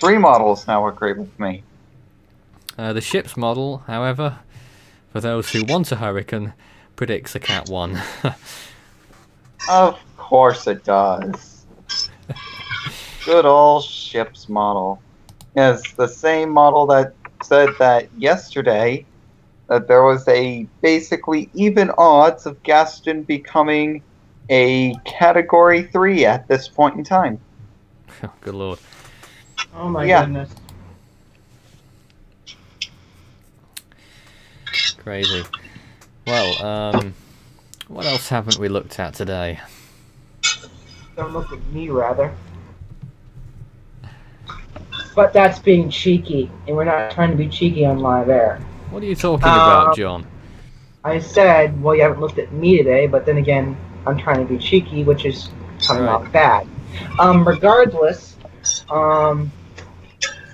three models now agree with me. Uh, the ship's model, however, for those who want a hurricane, predicts a Cat 1. Of course it does. Good old ship's model. Yes, the same model that said that yesterday that there was a basically even odds of Gaston becoming a category 3 at this point in time. Good lord. Oh my Yeah. goodness. Crazy. Well, um, what else haven't we looked at today? Don't look at me, rather. But that's being cheeky, and we're not trying to be cheeky on live air. What are you talking about, Um, John? I said, well, you haven't looked at me today, but then again, I'm trying to be cheeky, which is coming Right. off bad. Um, regardless, um,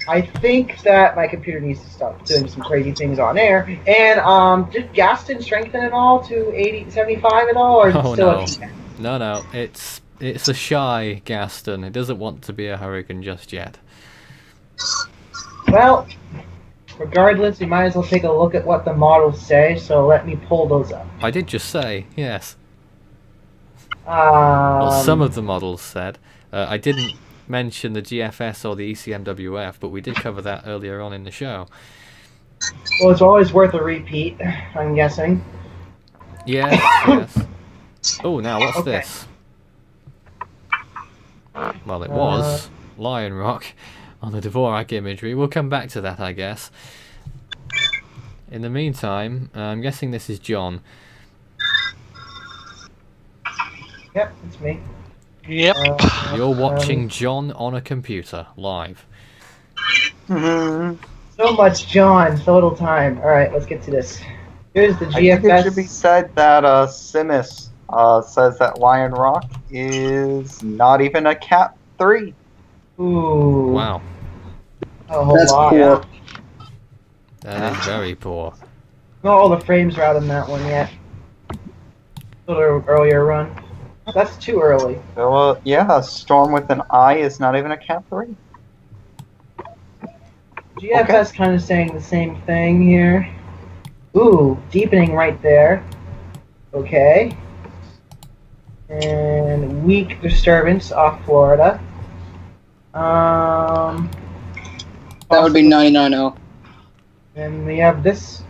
I think that my computer needs to stop doing some crazy things on air. And um, did Gaston strengthen at all to 80, 75 at all, or is it Oh, still no. No, no, it's it's a shy Gaston. It doesn't want to be a hurricane just yet. Well, regardless, you might as well take a look at what the models say. So let me pull those up. I did just say yes. Um, Well, some of the models said. Uh, I didn't mention the GFS or the ECMWF, but we did cover that earlier on in the show. Well, it's always worth a repeat. I'm guessing. Yes, yes. Oh, now what's Okay. this? Well, it Uh, was Lionrock on the Dvorak imagery. We'll come back to that, I guess. In the meantime, uh, I'm guessing this is John. Yep, it's me. Yep. Uh, You're um, watching John on a computer live. Mhm. so much John, total time. All right, let's get to this. Here's the I think it should be said that uh, Simus uh, says that Lionrock is not even a Cat 3. Ooh, Wow, a That's lot. poor. that is very poor. Not all the frames are out on that one yet. A little earlier run. That's too early. So, uh, yeah, a Storm with an I is not even a Cat 3. GFS kind of saying the same thing here. Ooh, deepening right there. Okay. And weak disturbance off Florida. Um, That would be 99L. and we have this.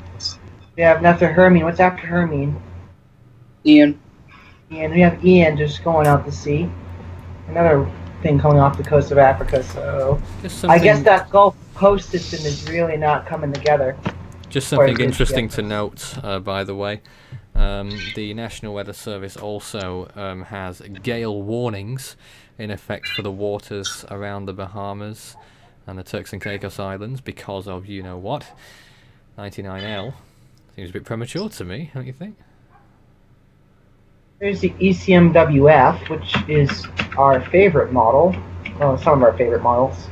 We have after Hermine. What's after Hermine? Ian. And we have Ian just going out to sea. Another thing coming off the coast of Africa. So Just I guess something- that Gulf Coast system is really not coming together. Just something interesting to note, uh, by the way. Um, the National Weather Service also um, has gale warnings in effect for the waters around the Bahamas and the Turks and Caicos Islands because of you know what. 99L. Seems a bit premature to me, don't you think? There's the ECMWF, which is our favorite model. Well, some of our favorite models.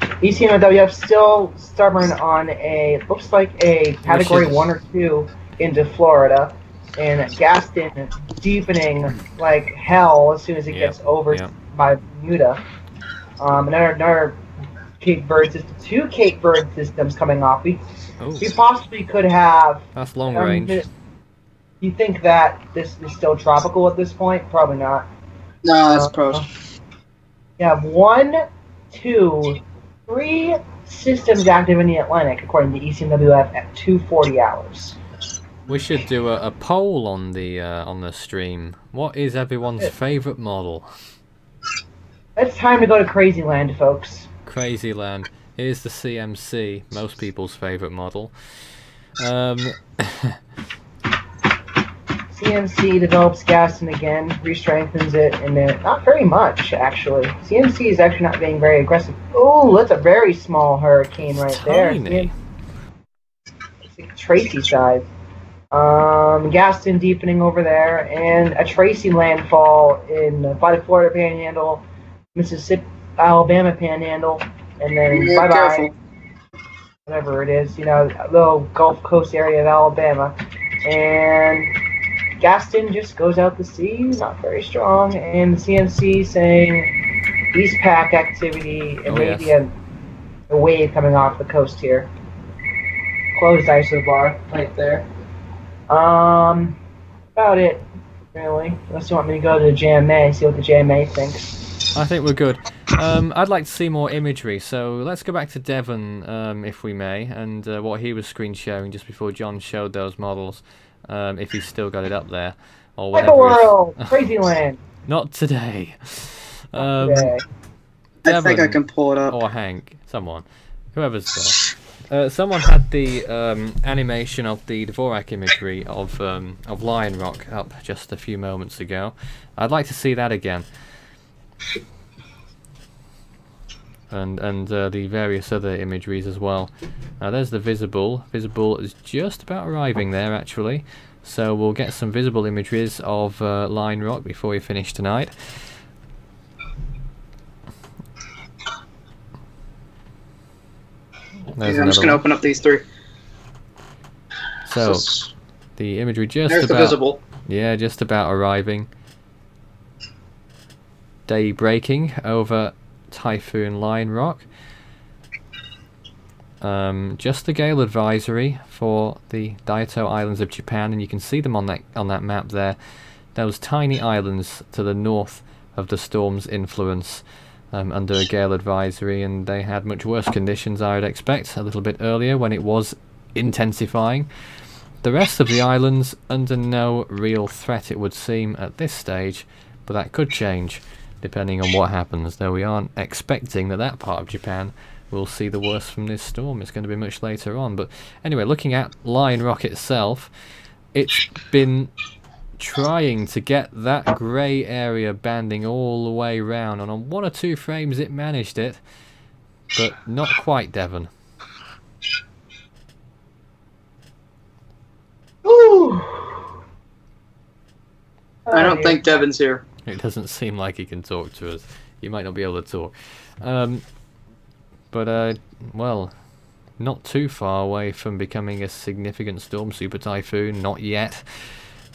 ECMWF still stubborn on a looks like a category one or two into Florida, and Gaston deepening like hell as soon as it Yep, gets over yep. by Bermuda. Um, another another Cape Verde system, two Cape Verde systems coming off. We we possibly could have that's long um, range. You think that this is still tropical at this point? Probably not. No, that's Uh, pros. You have one, two, three systems active in the Atlantic, according to ECMWF, at 240 hours. We should do a, a poll on the uh, on the stream. What is everyone's favourite model? It's time to go to Crazy Land, folks. Crazy Land. Here's the CMC, most people's favourite model. Um, CMC develops Gaston again, re-strengthens it, and then not very much actually. CMC is actually not being very aggressive. Oh, that's a very small hurricane right there. tiny. It's like Tracy size. Um, Gaston deepening over there, and a Tracy landfall in uh, by the Florida Panhandle, Mississippi, Alabama Panhandle, and then More bye bye whatever it is, you know, a little Gulf Coast area of Alabama. And Gaston just goes out to sea, not very strong, and the CMC saying East Pack activity and Oh, maybe yes. a, a wave coming off the coast here. Closed isobar right there. Um, about it, really. Unless you want me to go to the JMA, see what the JMA thinks. I think we're good. Um, I'd like to see more imagery, so let's go back to Devon, um, if we may, and uh, what he was screen sharing just before John showed those models, um, if he's still got it up there, or Like whatever. a world, crazy land. Not today. Um, today. I think I Devon. can pull it up. or Hank, someone, whoever's there. Uh, someone had the um, animation of the Dvorak imagery of um, of Lionrock up just a few moments ago. I'd like to see that again. And and uh, the various other imageries as well. Now there's the visible. Visible is just about arriving there actually. So we'll get some visible images of uh, Lionrock before we finish tonight. There's Here, I'm just gonna open up these three. So the imagery just There's the about visible. yeah, just about arriving. Day breaking over Typhoon Lionrock. Um, just the gale advisory for the Daito Islands of Japan, and you can see them on that on that map there. Those tiny islands to the north of the storm's influence. Um, under a gale advisory, and they had much worse conditions, I would expect, a little bit earlier when it was intensifying. The rest of the islands under no real threat, it would seem, at this stage, but that could change depending on what happens, though we aren't expecting that that part of Japan will see the worst from this storm. It's going to be much later on. But anyway, looking at Lionrock itself, it's been trying to get that grey area banding all the way round, and on one or two frames it managed it, but not quite, Devon. Ooh. I don't think Devon's here. It doesn't seem like he can talk to us. He might not be able to talk. Um, but, uh, well, not too far away from becoming a significant storm super typhoon, not yet.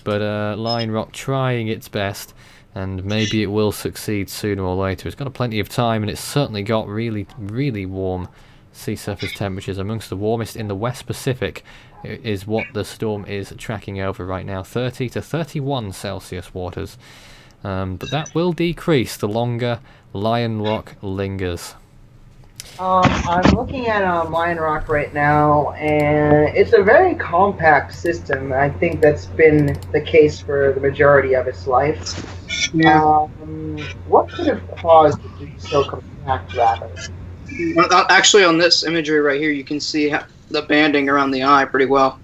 But uh, Lionrock trying its best, and maybe it will succeed sooner or later. It's got plenty of time, and it's certainly got really, really warm sea surface temperatures, amongst the warmest in the West Pacific, is what the storm is tracking over right now 30 to 31 Celsius waters. Um, but that will decrease the longer Lionrock lingers. Um, I'm looking at um, Lionrock right now, and it's a very compact system. I think that's been the case for the majority of its life. Um, what could have caused it to be so compact, rather? Uh, Actually, on this imagery right here, you can see the banding around the eye pretty well.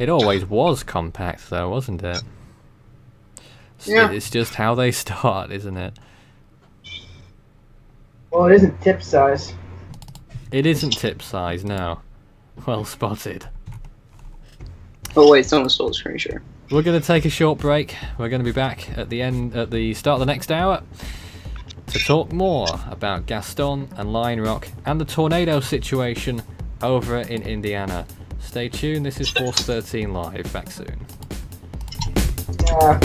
It always was compact, though, wasn't it? Yeah. It's just how they start, isn't it? Well, it isn't tip size. It isn't tip size, no. Well spotted. Oh wait, someone stole the screen share. We're going to take a short break. We're going to be back at the end, at the start of the next hour, to talk more about Gaston and Lionrock and the tornado situation over in Indiana. Stay tuned. This is Force 13 live. Back soon. Uh,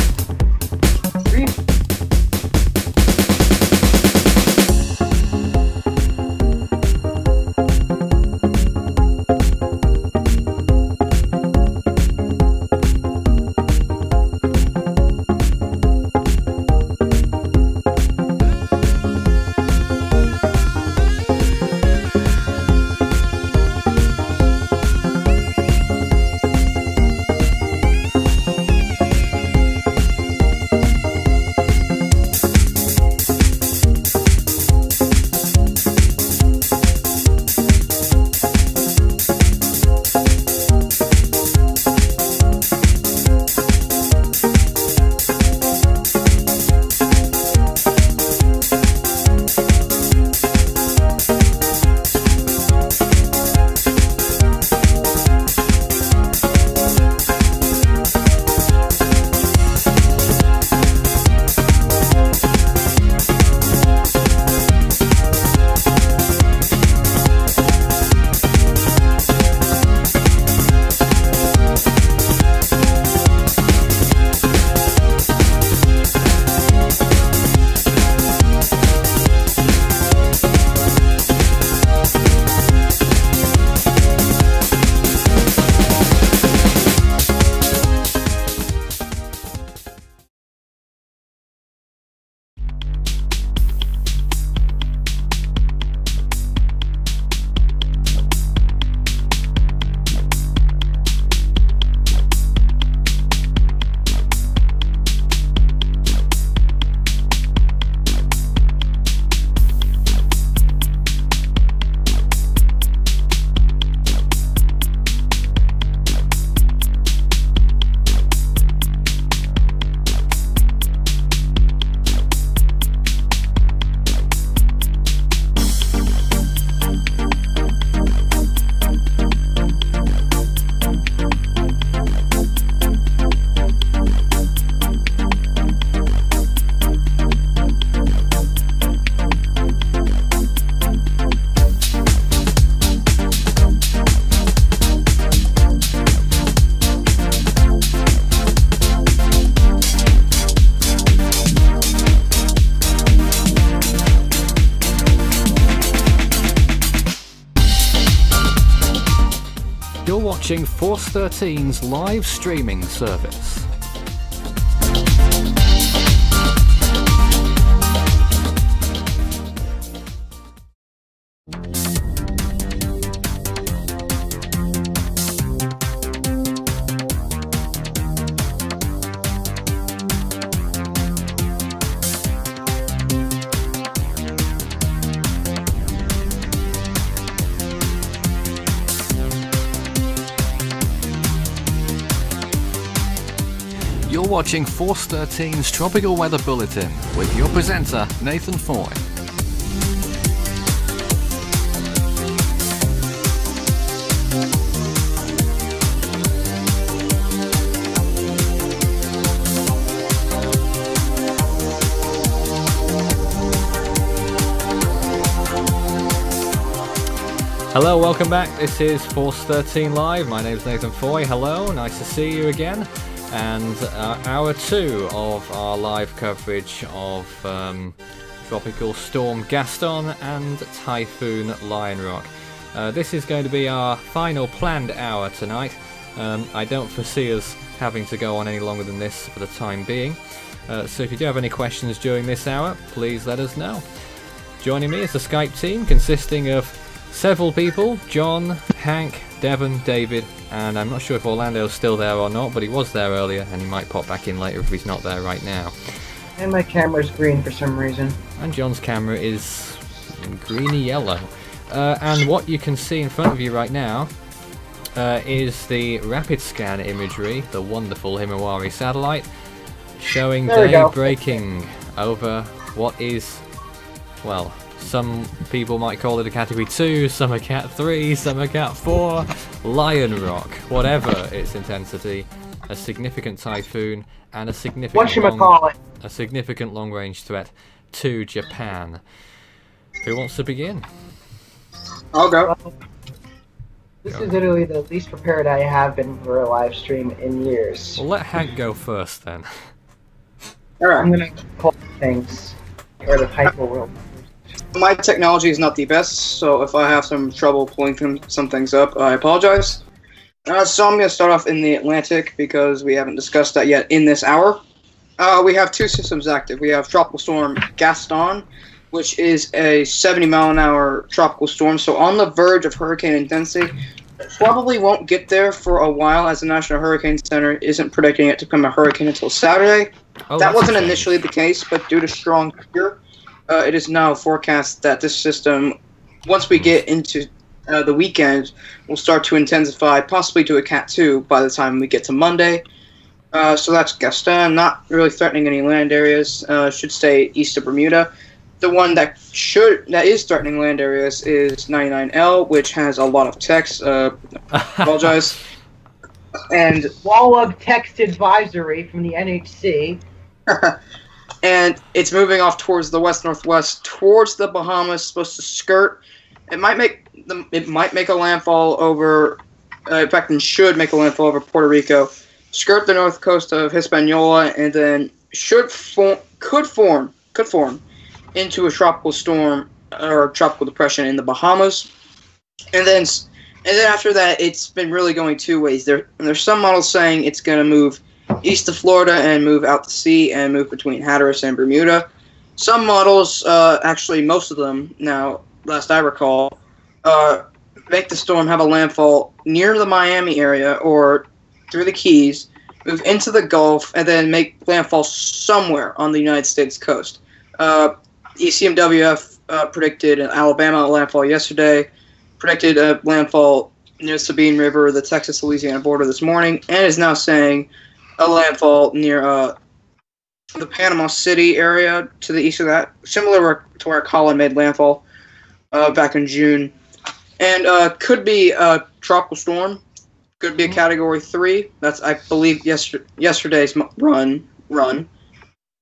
watching Force 13's live streaming service. Watching Force 13's Tropical Weather Bulletin with your presenter, Nathan Foy. Hello, welcome back. This is Force 13 Live. My name is Nathan Foy. Hello, nice to see you again. And uh, hour two of our live coverage of um, Tropical Storm Gaston and Typhoon Lionrock. Uh, this is going to be our final planned hour tonight. Um, I don't foresee us having to go on any longer than this for the time being. Uh, so if you do have any questions during this hour, please let us know. Joining me is the Skype team consisting of several people John, Hank, Devon, David, and I'm not sure if Orlando's still there or not, but he was there earlier and he might pop back in later if he's not there right now. And my camera's green for some reason. And John's camera is greeny yellow. Uh, and what you can see in front of you right now uh, is the rapid scan imagery, the wonderful Himawari satellite, showing There day breaking over what is, well, some people might call it a category 2, some a cat 3, some a cat 4, Lionrock, whatever its intensity, a significant typhoon, and a significant What long- call it? a significant long range threat to Japan. Who wants to begin? I'll go. This is literally the least prepared I have been for a live stream in years. Well, let Hank go first then. All I'm gonna call things, or the hyper world. My technology is not the best, so if I have some trouble pulling some things up, I apologize. Uh, so I'm going to start off in the Atlantic because we haven't discussed that yet in this hour. Uh, we have two systems active. We have Tropical Storm Gaston, which is a 70 mile an hour tropical storm, so on the verge of hurricane intensity. Probably won't get there for a while, as the National Hurricane Center isn't predicting it to become a hurricane until Saturday. Oh, that wasn't initially the case, but due to strong shear, uh, it is now forecast that this system, once we get into uh, the weekend, will start to intensify, possibly to a Cat 2 by the time we get to Monday. Uh, so that's Gaston, not really threatening any land areas. Uh, should stay east of Bermuda. The one that should that is threatening land areas is 99L, which has a lot of text. Uh, apologize. and Wall of text advisory from the NHC. and it's moving off towards the west northwest, towards the Bahamas. Supposed to skirt. It might make the. It might make a landfall over. Uh, in fact, it should make a landfall over Puerto Rico. Skirt the north coast of Hispaniola, and then should form. Could form. Could form into a tropical storm or tropical depression in the Bahamas, and then. And then after that, it's been really going two ways. There, there's some models saying it's going to move east of Florida and move out to sea and move between Hatteras and Bermuda. Some models, uh, actually most of them now, last I recall, uh, make the storm have a landfall near the Miami area or through the Keys, move into the Gulf, and then make landfall somewhere on the United States coast. Uh, ECMWF uh, predicted an Alabama landfall yesterday, predicted a landfall near Sabine River, the Texas-Louisiana border this morning, and is now saying a landfall near uh, the Panama City area to the east of that, similar to where Colin made landfall uh, back in June, and uh, could be a tropical storm, could be a Category Three. That's I believe yester- yesterday's run run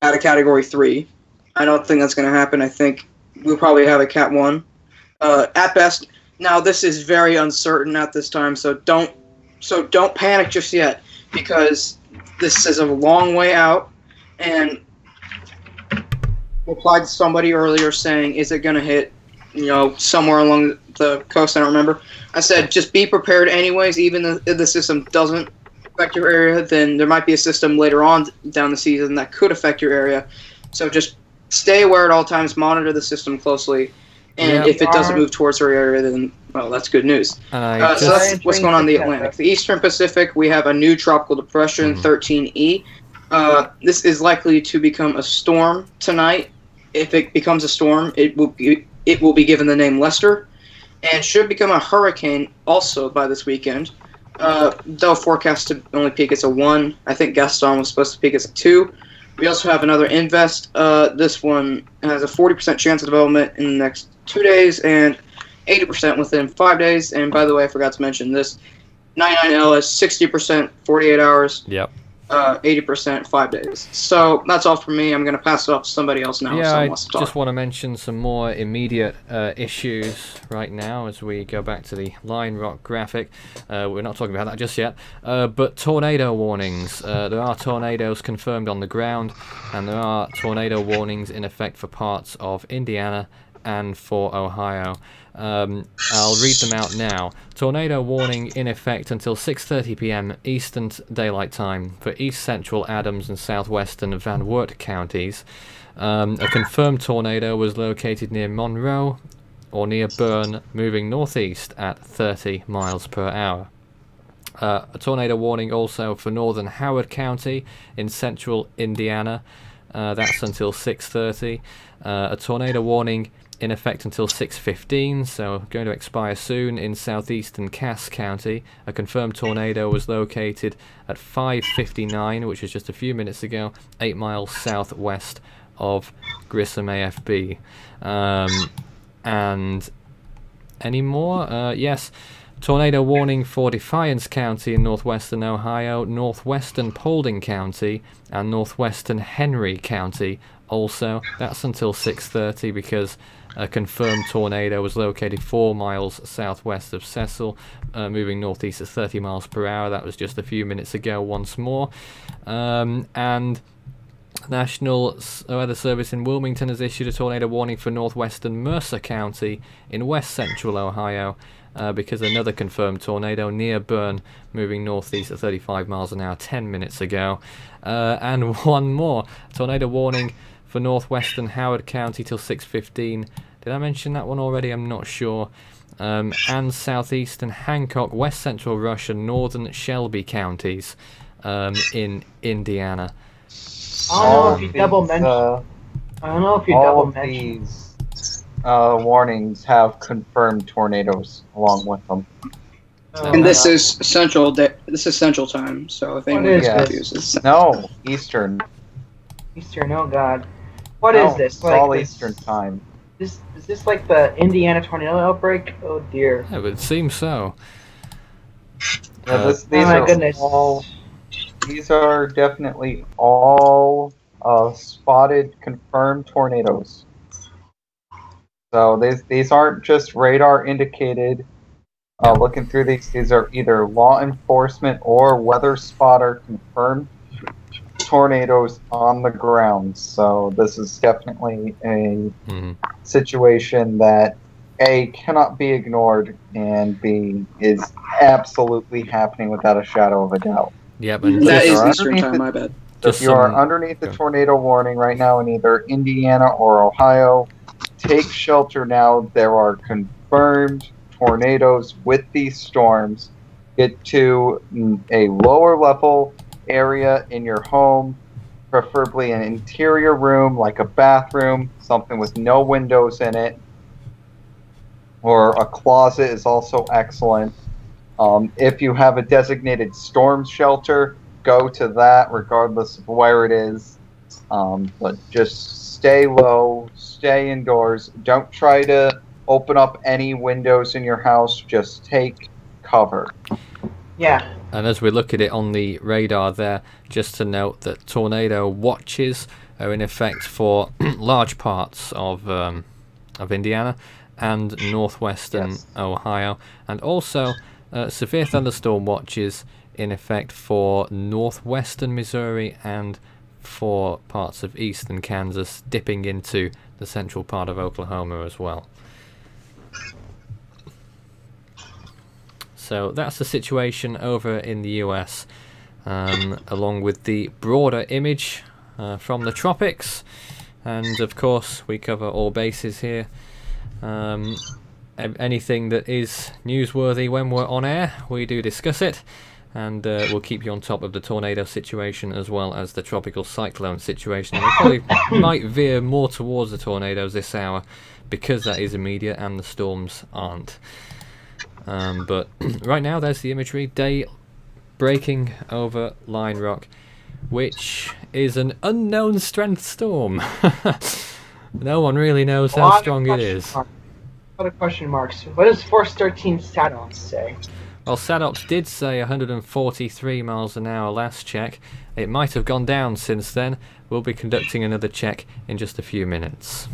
at a Category Three. I don't think that's going to happen. I think we'll probably have a Cat One uh, at best. Now this is very uncertain at this time, so don't so don't panic just yet because this is a long way out, and replied to somebody earlier saying, "Is it going to hit, you know, somewhere along the coast?" I don't remember. I said, "Just be prepared, anyways. Even if the system doesn't affect your area, then there might be a system later on down the season that could affect your area. So just stay aware at all times. Monitor the system closely." And Yeah. if it doesn't move towards your area, then well, that's good news. And Uh, so that's what's going on in the Atlantic. The Eastern Pacific, we have a new tropical depression, Mhm. 13E. Uh, this is likely to become a storm tonight. If it becomes a storm, it will be it will be given the name Lester, and should become a hurricane also by this weekend. Uh, they'll forecast to only peak as a one. I think Gaston was supposed to peak as a two. We also have another Invest. Uh, this one has a 40% chance of development in the next two days and 80% within five days. And by the way, I forgot to mention this 99L is 60% 48 hours, Yep. uh, 80% five days. So that's all for me. I'm going to pass it off to somebody else now. yeah, I wants to talk. just want to mention some more immediate uh, issues right now as we go back to the Lionrock graphic. Uh, we're not talking about that just yet, uh, but tornado warnings. Uh, there are tornadoes confirmed on the ground, and there are tornado warnings in effect for parts of Indiana and for Ohio. Um, I'll read them out now. Tornado warning in effect until 6:30 p.m. Eastern Daylight Time for East Central Adams and Southwestern Van Wert counties. Um, a confirmed tornado was located near Monroe or near Berne, moving northeast at 30 miles per hour. Uh, a tornado warning also for northern Howard County in central Indiana. Uh, that's until 6:30. Uh, a tornado warning in effect until 6:15, so going to expire soon in southeastern Cass County. A confirmed tornado was located at 5:59, which was just a few minutes ago, 8 miles southwest of Grissom AFB. Um, and any more? Uh, yes. Tornado warning for Defiance County in northwestern Ohio, northwestern Paulding County, and northwestern Henry County. Also, that's until 6:30 because a confirmed tornado was located four miles southwest of Cecil, uh, moving northeast at 30 miles per hour. That was just a few minutes ago. Once more, um, and National Weather Service in Wilmington has issued a tornado warning for northwestern Mercer County in west central Ohio uh, because another confirmed tornado near Berne moving northeast at 35 miles an hour 10 minutes ago. Uh, and one more tornado warning for northwestern Howard County till 6:15. Did I mention that one already? I'm not sure. Um, and southeastern Hancock, west central Rush, and northern Shelby counties um, in Indiana. I don't know if you double these, mentioned. uh, I don't know if you all double of mentioned. these uh, warnings have confirmed tornadoes along with them. Uh, and this is central. Day, this is central time. So if anyone is confused, it's No, Eastern. Eastern. Oh God, what is No, this? It's Like all this- Eastern time. This is this like the Indiana tornado outbreak? Oh dear. Yeah, it seems so. Yeah, Uh, this, Oh these my are goodness. all. These are definitely all uh, spotted, confirmed tornadoes. So these these aren't just radar indicated. Uh, looking through these, these are either law enforcement or weather spotter confirmed tornadoes on the ground. So this is definitely a Mhm. situation that a cannot be ignored and b is absolutely happening without a shadow of a doubt. Yep, and that just- Eastern time. it. My bad. So Just if you are underneath the tornado warning right now in either Indiana or Ohio, take shelter now. There are confirmed tornadoes with these storms. Get to mm, a lower level area in your home, preferably an interior room like a bathroom, something with no windows in it, or a closet is also excellent. Um, if you have a designated storm shelter, go to that regardless of where it is. Um, but just stay low, stay indoors. Don't try to open up any windows in your house. Just take cover. Yeah. And as we look at it on the radar there, just to note that tornado watches are in effect for large parts of um, of Indiana and northwestern Yes. Ohio, and also uh, severe thunderstorm watches in effect for northwestern Missouri and for parts of eastern Kansas, dipping into the central part of Oklahoma as well. So that's the situation over in the US, um, along with the broader image uh, from the tropics. And of course, we cover all bases here. Um, anything that is newsworthy when we're on air, we do discuss it. And uh, we'll keep you on top of the tornado situation as well as the tropical cyclone situation. We probably might veer more towards the tornadoes this hour because that is immediate and the storms aren't. Um, but right now, there's the imagery. Day breaking over Lionrock, which is an unknown strength storm. no one really knows how strong it is. A lot of question marks. What does Force 13 SatOps say? Well, SatOps did say 143 miles an hour last check. It might have gone down since then. We'll be conducting another check in just a few minutes.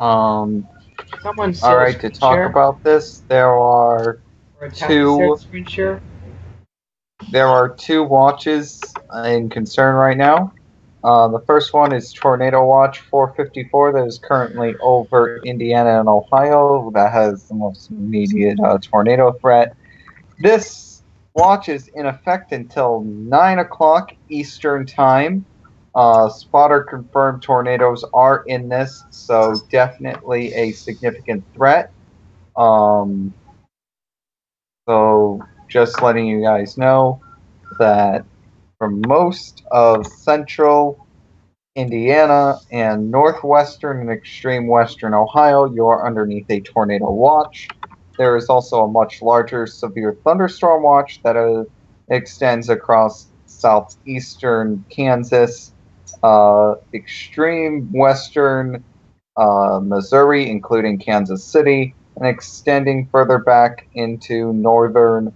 Um, Someone all right, to talk share about this, there are or a tap two- said screen share. there are two watches in concern right now. Uh, the first one is Tornado Watch 454 that is currently over Indiana and Ohio that has the most immediate uh, tornado threat. This watch is in effect until 9 o'clock Eastern Time. Uh, spotter confirmed tornadoes are in this, so definitely a significant threat. Um, so just letting you guys know that for most of central Indiana and northwestern and extreme western Ohio, you are underneath a tornado watch. There is also a much larger severe thunderstorm watch that uh, extends across southeastern Kansas, uh, extreme western uh, Missouri, including Kansas City, and extending further back into northern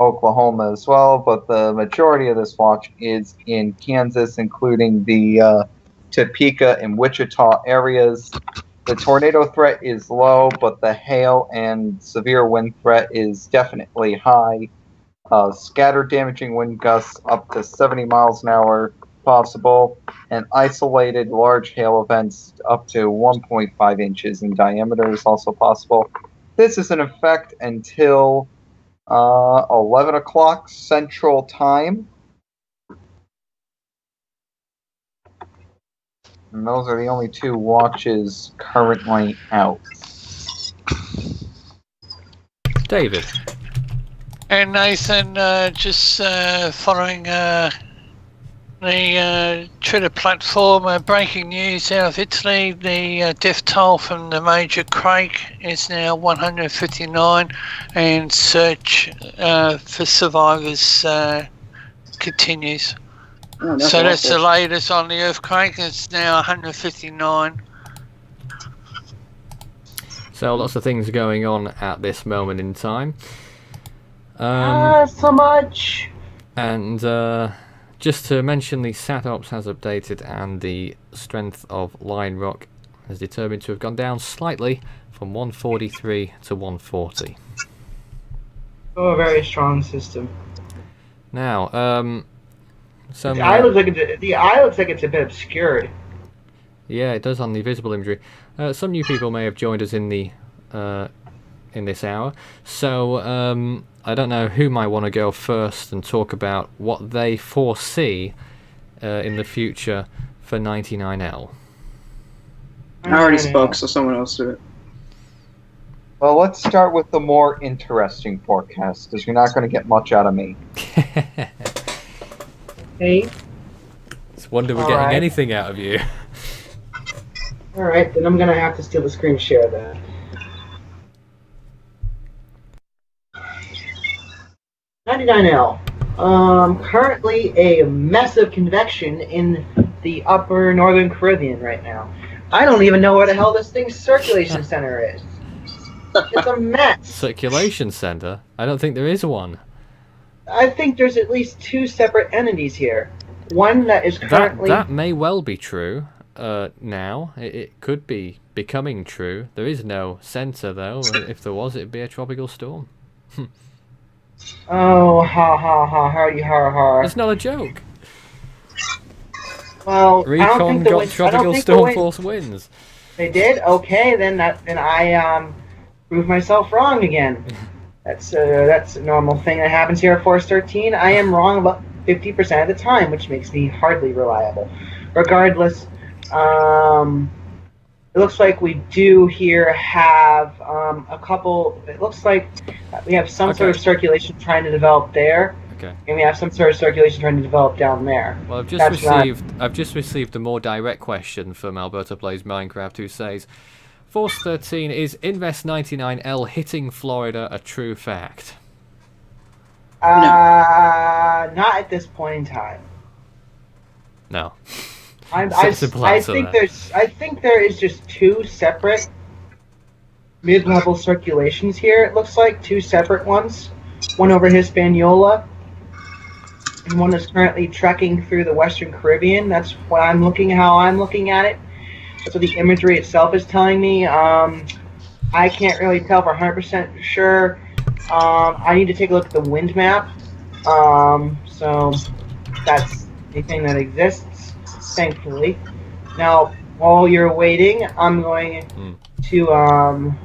Oklahoma as well, but the majority of this watch is in Kansas, including the uh, Topeka and Wichita areas. The tornado threat is low, but the hail and severe wind threat is definitely high. Uh, scattered damaging wind gusts up to 70 miles an hour possible, and isolated large hail events up to 1.5 inches in diameter is also possible. This is in effect until uh, 11 o'clock Central Time. And those are the only two watches currently out. David. And Nathan, uh, just uh, following uh, the uh, Twitter platform, uh, breaking news out of Italy: the uh, death toll from the major quake is now 159, and search uh, for survivors uh, continues. Oh, so that's the latest on the earthquake. It's now 159. So lots of things going on at this moment in time. Um, Ah, so much. And uh, just to mention, the SatOps has updated, and the strength of Lionrock has determined to have gone down slightly from 143 to 140. Oh, a very strong system. Now, um, some, the eye looks like it's, the eye looks like it's a bit obscured. yeah, it does on the visible imagery. Uh, some new people may have joined us in the uh, in this hour, so um, I don't know who might want to go first and talk about what they foresee uh, in the future for 99L. I already spoke, so someone else do it. Well, let's start with the more interesting forecast, because you're not going to get much out of me. Hey, It's wonder we're getting right. anything out of you. All right, then I'm going to have to steal the screen share then. 99L. Um, currently a massive convection in the upper northern Caribbean right now. I don't even know where the hell this thing's circulation center is. It's a mess. Circulation center? I don't think there is one. I think there's at least two separate entities here. One that is currently. That, that may well be true uh, now. It, it could be becoming true. There is no center, though. If there was, it'd be a tropical storm. oh ha ha ha hardy har har. It's not a joke. Well, I don't Recon think got tropical storm force winds. They did? Okay, then that then I um proved myself wrong again. That's uh, that's a normal thing that happens here at Force 13. I am wrong about 50% of the time, which makes me hardly reliable. Regardless, um, it looks like we do here have um, a couple. It looks like we have some sort of circulation trying to develop there. Okay. and we have some sort of circulation trying to develop down there. Well, I've just That's not- received I've just received a more direct question from Alberto Plays Minecraft, who says, "Force 13 is Invest 99L hitting Florida a true fact?" Uh, not at this point in time. No. I'm, I, I think there's I think there is just two separate mid-level circulations here. It looks like two separate ones. One over Hispaniola, and one is currently trekking through the Western Caribbean. That's what I'm looking how I'm looking at it. That's what the imagery itself is telling me. Um, I can't really tell for 100% sure. Um, I need to take a look at the wind map. Um, so that's a thing that exists, thankfully. Now, while you're waiting, I'm going Hmm. to um,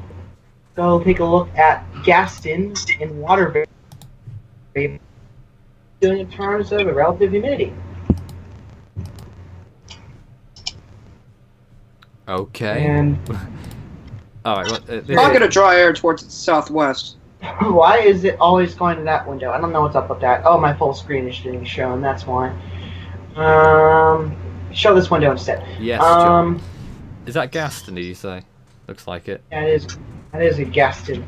go take a look at Gaston in water vapor doing in terms of the relative humidity. Okay. And All right. Well, uh, this Pocket is- of dry air towards the southwest. why is it always going to that window? I don't know what's up with that. Oh, my full screen is being shown. That's why. Um, show this window instead. yes, John. Um, Is that Gaston? Did you say? Looks like it. that is that is a Gaston.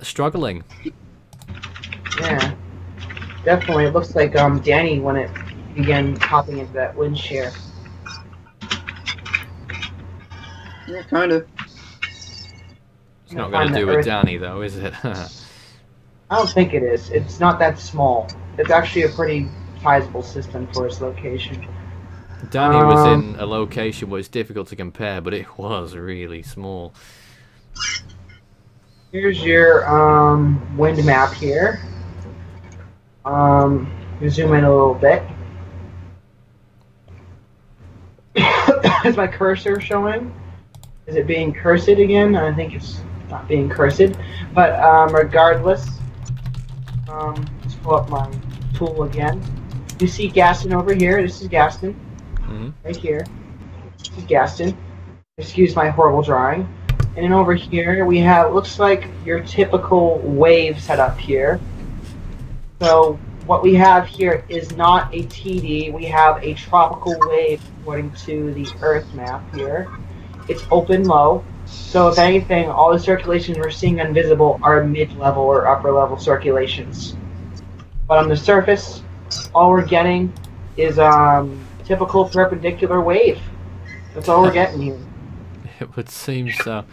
Struggling. Yeah, definitely. It looks like um Danny when it began popping into that wind shear. Yeah, kind of. It's not going to do with Earth- Danny, though, is it? I don't think it is. It's not that small. It's actually a pretty sizable system for its location. Danny was Um, in a location where it's difficult to compare, but it was really small. Here's your um, wind map here. Um, you zoom in a little bit. Is my cursor showing? Is it being cursed again? I think it's not being cursed. But um, regardless, um, let's pull up my tool again. You see Gaston over here. This is Gaston hmm right here. This is Gaston. Excuse my horrible drawing. And then over here we have looks like your typical wave setup here. So what we have here is not a TD. We have a tropical wave according to the Earth map here. It's open low. So if anything, all the circulations we're seeing on visible are mid-level or upper-level circulations. But on the surface, all we're getting is um, typical perpendicular wave. That's all we're getting here. It would seem so.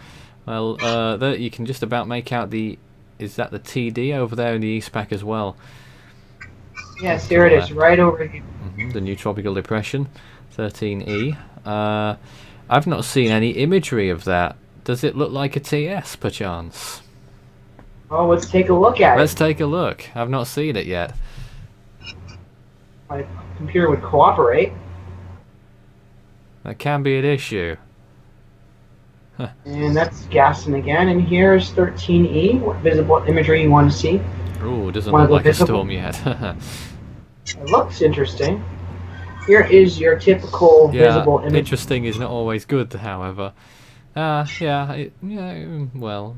Well, uh, there you can just about make out the. Is that the TD over there in the East Pack as well? Yes, here it is, right over here. hmm The new tropical depression, 13E. Uh, I've not seen any imagery of that. Does it look like a TS, perchance? Oh, let's take a look at it. Let's take a look. I've not seen it yet. My computer would cooperate. That can be an issue. And that's Gaston again. And here's 13E, what visible imagery you want to see. Ooh, it doesn't Wanna look like a visible? storm yet. It looks interesting. Here is your typical yeah, visible image. interesting is not always good, however. Uh, yeah, it, yeah, mm, well,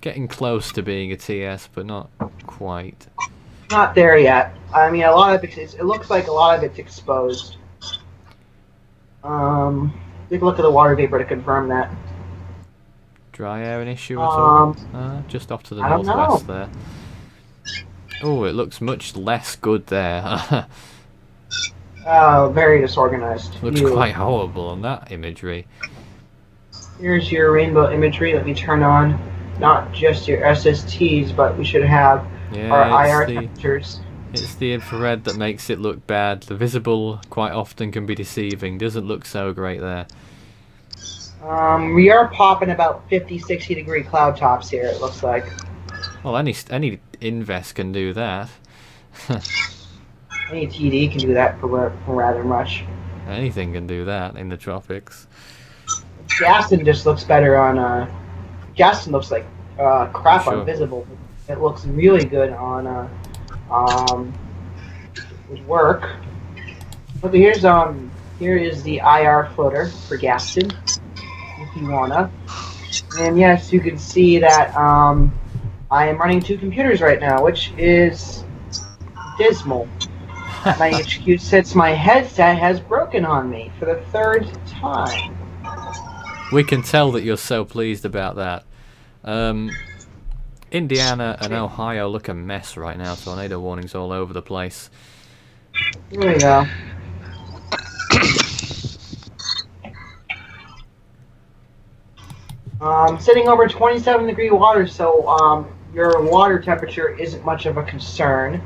getting close to being a TS, but not quite. Not there yet. I mean, a lot of it, it looks like a lot of it's exposed. Um, take a look at the water vapor to confirm that. Dry air an issue at all? Um, Uh, just off to the northwest there. Oh, it looks much less good there. uh, very disorganized. looks quite horrible on that imagery. Here's your rainbow imagery. Let me turn on not just your SSTs, but we should have Yeah, it's IR the, temperatures. it's the infrared that makes it look bad. The visible quite often can be deceiving. Doesn't look so great there. Um, we are popping about 50, 60 degree cloud tops here, it looks like. Well, any any invest can do that. Any TD can do that for, for rather much. Anything can do that in the tropics. Gaston just looks better on, uh, Gaston looks like, uh, crap Sure. on visible. It looks really good on, uh, um, work. But here's, um, here is the IR floater for Gaston, if you wanna. And yes, you can see that, um, I am running two computers right now, which is dismal my HQ since my headset has broken on me for the third time. We can tell that you're so pleased about that. Um, Indiana and Ohio look a mess right now. So tornado warnings all over the place. Here we go. Um, sitting over 27 degree water, so um, your water temperature isn't much of a concern.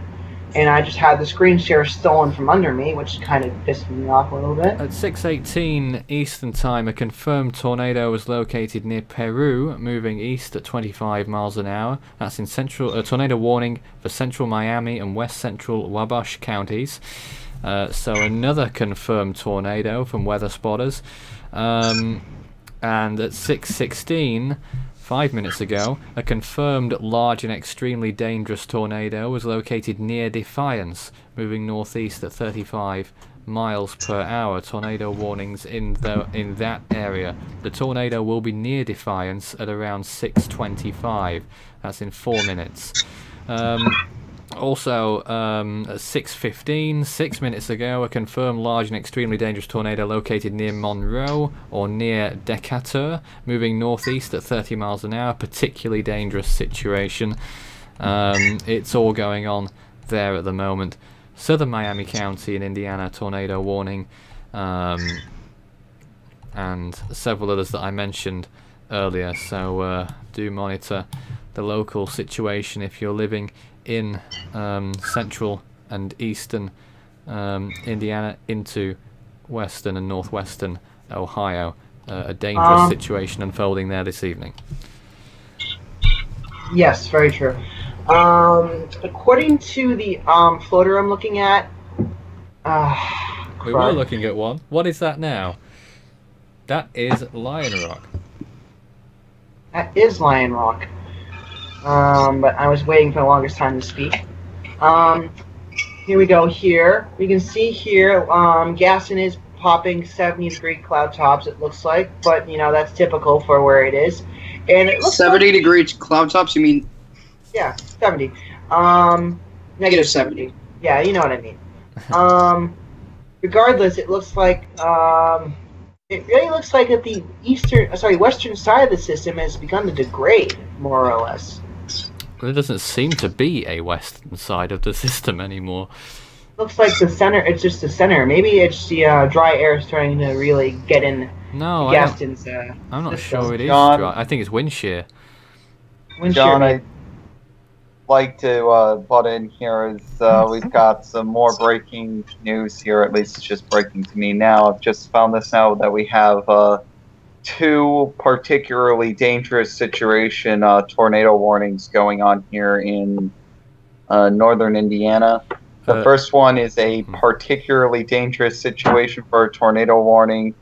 And I just had the screen share stolen from under me, which kind of pissed me off a little bit. At 6:18 Eastern Time, a confirmed tornado was located near Peru, moving east at 25 miles an hour. That's in central. A tornado warning for central Miami and west central Wabash counties. Uh, so another confirmed tornado from weather spotters. Um, and at 6:16, five minutes ago, a confirmed large and extremely dangerous tornado was located near Defiance, moving northeast at 35 miles per hour. Tornado warnings in the in that area. The tornado will be near Defiance at around 6:25. That's in four minutes. Um, also, um, at 6.15, six minutes ago, a confirmed large and extremely dangerous tornado located near Monroe or near Decatur, moving northeast at 30 miles an hour. Particularly dangerous situation. Um, it's all going on there at the moment. Southern Miami County in Indiana, tornado warning. Um, and several others that I mentioned earlier. So uh, do monitor the local situation if you're living in um, central and eastern um, Indiana into western and northwestern Ohio. Uh, a dangerous Um, situation unfolding there this evening. Yes, very true. Um, according to the um, floater I'm looking at, uh, We were looking at one. What is that now? That is Lion Rock. That is Lionrock. Um, but I was waiting for the longest time to speak. Um, here we go. Here we can see here. Um, Gaston is popping 70 degree cloud tops. It looks like, but you know that's typical for where it is. And it looks 70 like, degree cloud tops, you mean yeah, 70. Um, negative 70. yeah, you know what I mean. Um, regardless, it looks like um, it really looks like that the eastern, sorry, western side of the system has begun to degrade more or less. There doesn't seem to be a western side of the system anymore. Looks like the center. It's just the center. Maybe it's the uh, dry air starting to really get in No, I don't, Gaston's uh, I'm not system. sure it is John- dry. I think it's wind shear. wind John, shear. I'd like to uh, butt in here. Is uh, we've got some more breaking news here. At least it's just breaking to me now. I've just found this out that we have uh, two particularly dangerous situation uh, tornado warnings going on here in uh, northern Indiana. The Uh, first one is a particularly dangerous situation for a tornado warning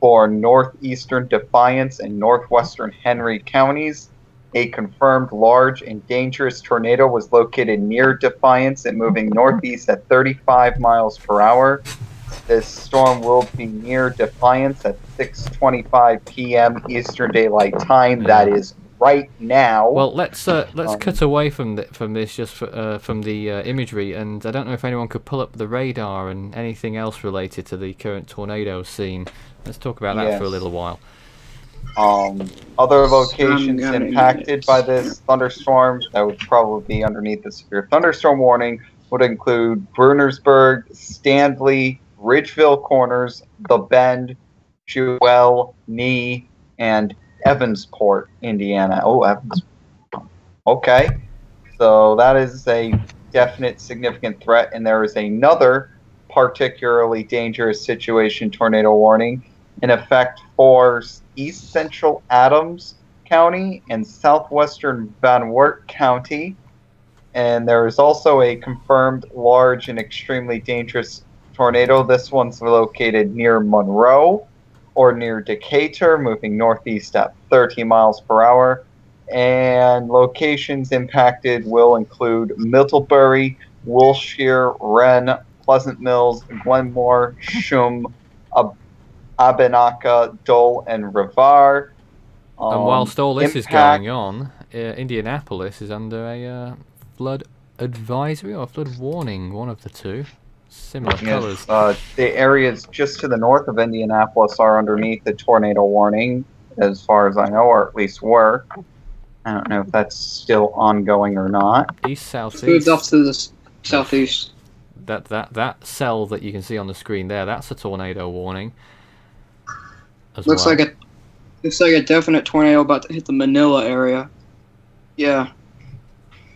for northeastern Defiance and northwestern Henry counties. A confirmed large and dangerous tornado was located near Defiance and moving northeast at 35 miles per hour. This storm will be near Defiance at 6:25 p.m. Eastern Daylight Time. That is right now. Well, let's uh, let's Um, cut away from the, from this just for, uh, from the uh, imagery, and I don't know if anyone could pull up the radar and anything else related to the current tornado scene. Let's talk about that for a little while. Um, other locations impacted by this thunderstorm that would probably be underneath the severe thunderstorm warning would include Brunersburg, Stanley, Ridgeville Corners, The Bend, Jewell, Knee, and Evansport, Indiana. Oh, Evans. Okay. So that is a definite significant threat, and there is another particularly dangerous situation tornado warning in effect for east central Adams County and southwestern Van Wert County. And there is also a confirmed large and extremely dangerous tornado. This one's located near Monroe or near Decatur, moving northeast at 30 miles per hour. And locations impacted will include Middlebury, Willshire, Wren, Pleasant Mills, Glenmore, Schumm, Ab- Abanaka, Dole, and Rivarre. and Um, whilst all this is going on, uh, Indianapolis is under a uh, flood advisory or flood warning, one of the two. Similar Yes, colours. uh, the areas just to the north of Indianapolis are underneath the tornado warning, as far as I know, or at least were. I don't know if that's still ongoing or not. East, south, It's moved off to the southeast. That that that cell that you can see on the screen there, that's a tornado warning. As Looks well. like a looks like a definite tornado about to hit the Manilla area. Yeah.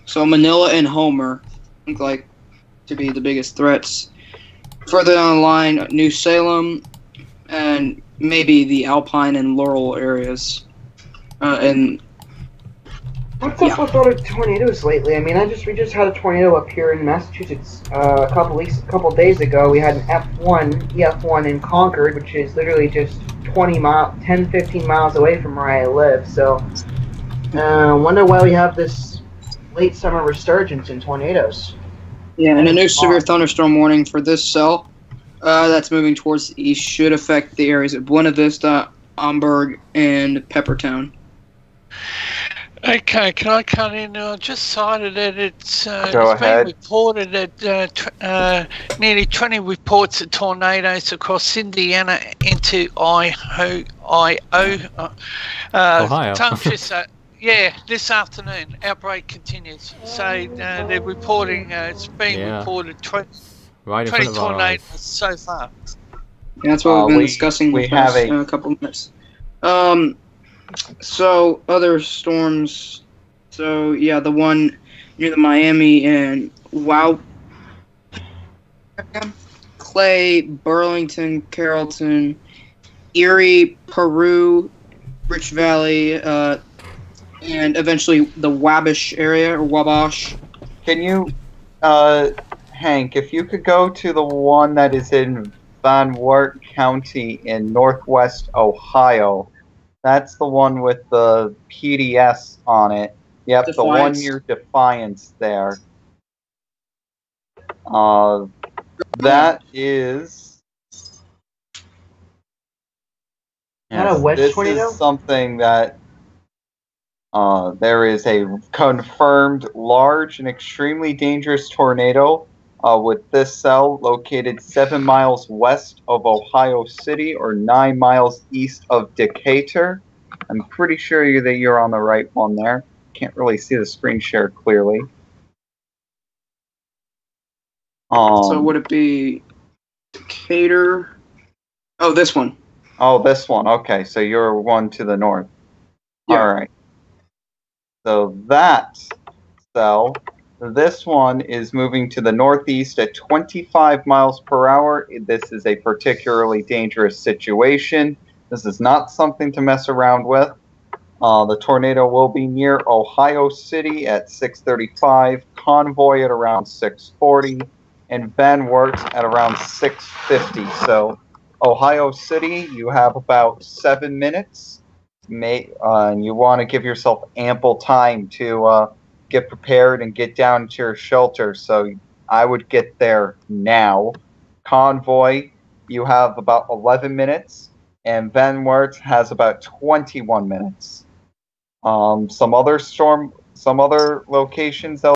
So Manilla and Homer look like to be the biggest threats. Further down the line, New Salem, and maybe the Alpine and Laurel areas. Uh, and What's up with all the tornadoes lately? I mean, I just we just had a tornado up here in Massachusetts uh, a couple weeks, a couple days ago. We had an F1, EF1 in Concord, which is literally just 20 mile, 10, 15 miles away from where I live. So, uh, wonder why we have this late summer resurgence in tornadoes. Yeah, and a new severe thunderstorm warning for this cell. Uh, that's moving towards the east should affect the areas of Buena Vista, Amberg, and Peppertown. Okay, can I cut in? I just cited that it's, uh, Go it's ahead. been reported that uh, tw- uh, nearly 20 reports of tornadoes across Indiana into Idaho. Io, uh, uh, Ohio. Tom just, yeah, this afternoon, outbreak continues. So uh, they're reporting, uh, it's been Yeah. reported 20, right in 20 front of our tornadoes so far. Yeah, that's what Uh, we've been we- discussing we the past have a- uh, couple of minutes. Um, so other storms. So yeah, the one near the Miami and Wow, Clay, Burlington, Carrollton, Erie, Peru, Rich Valley, uh, and eventually the Wabash area or Wabash. Can you, uh, Hank, if you could go to the one that is in Van Wert County in northwest Ohio, that's the one with the PDS on it. Yep, the one year Defiance there. Uh, that is. that a west this tornado? is something that uh, there is a confirmed large and extremely dangerous tornado uh, with this cell located seven miles west of Ohio City or nine miles east of Decatur. I'm pretty sure you, that you're on the right one there. Can't really see the screen share clearly. Um, so would it be Decatur? Oh, this one. Oh, this one. Okay, so you're one to the north. Yeah. All right. So that cell, this one is moving to the northeast at 25 miles per hour. This is a particularly dangerous situation. This is not something to mess around with. Uh, the tornado will be near Ohio City at 6:35, Convoy at around 6:40, and Van Wert at around 6:50. So Ohio City, you have about seven minutes. May, uh, and you want to give yourself ample time to uh, get prepared and get down to your shelter. So I would get there now. Convoy, you have about 11 minutes, and Van has about 21 minutes. Um, some other storm, some other locations that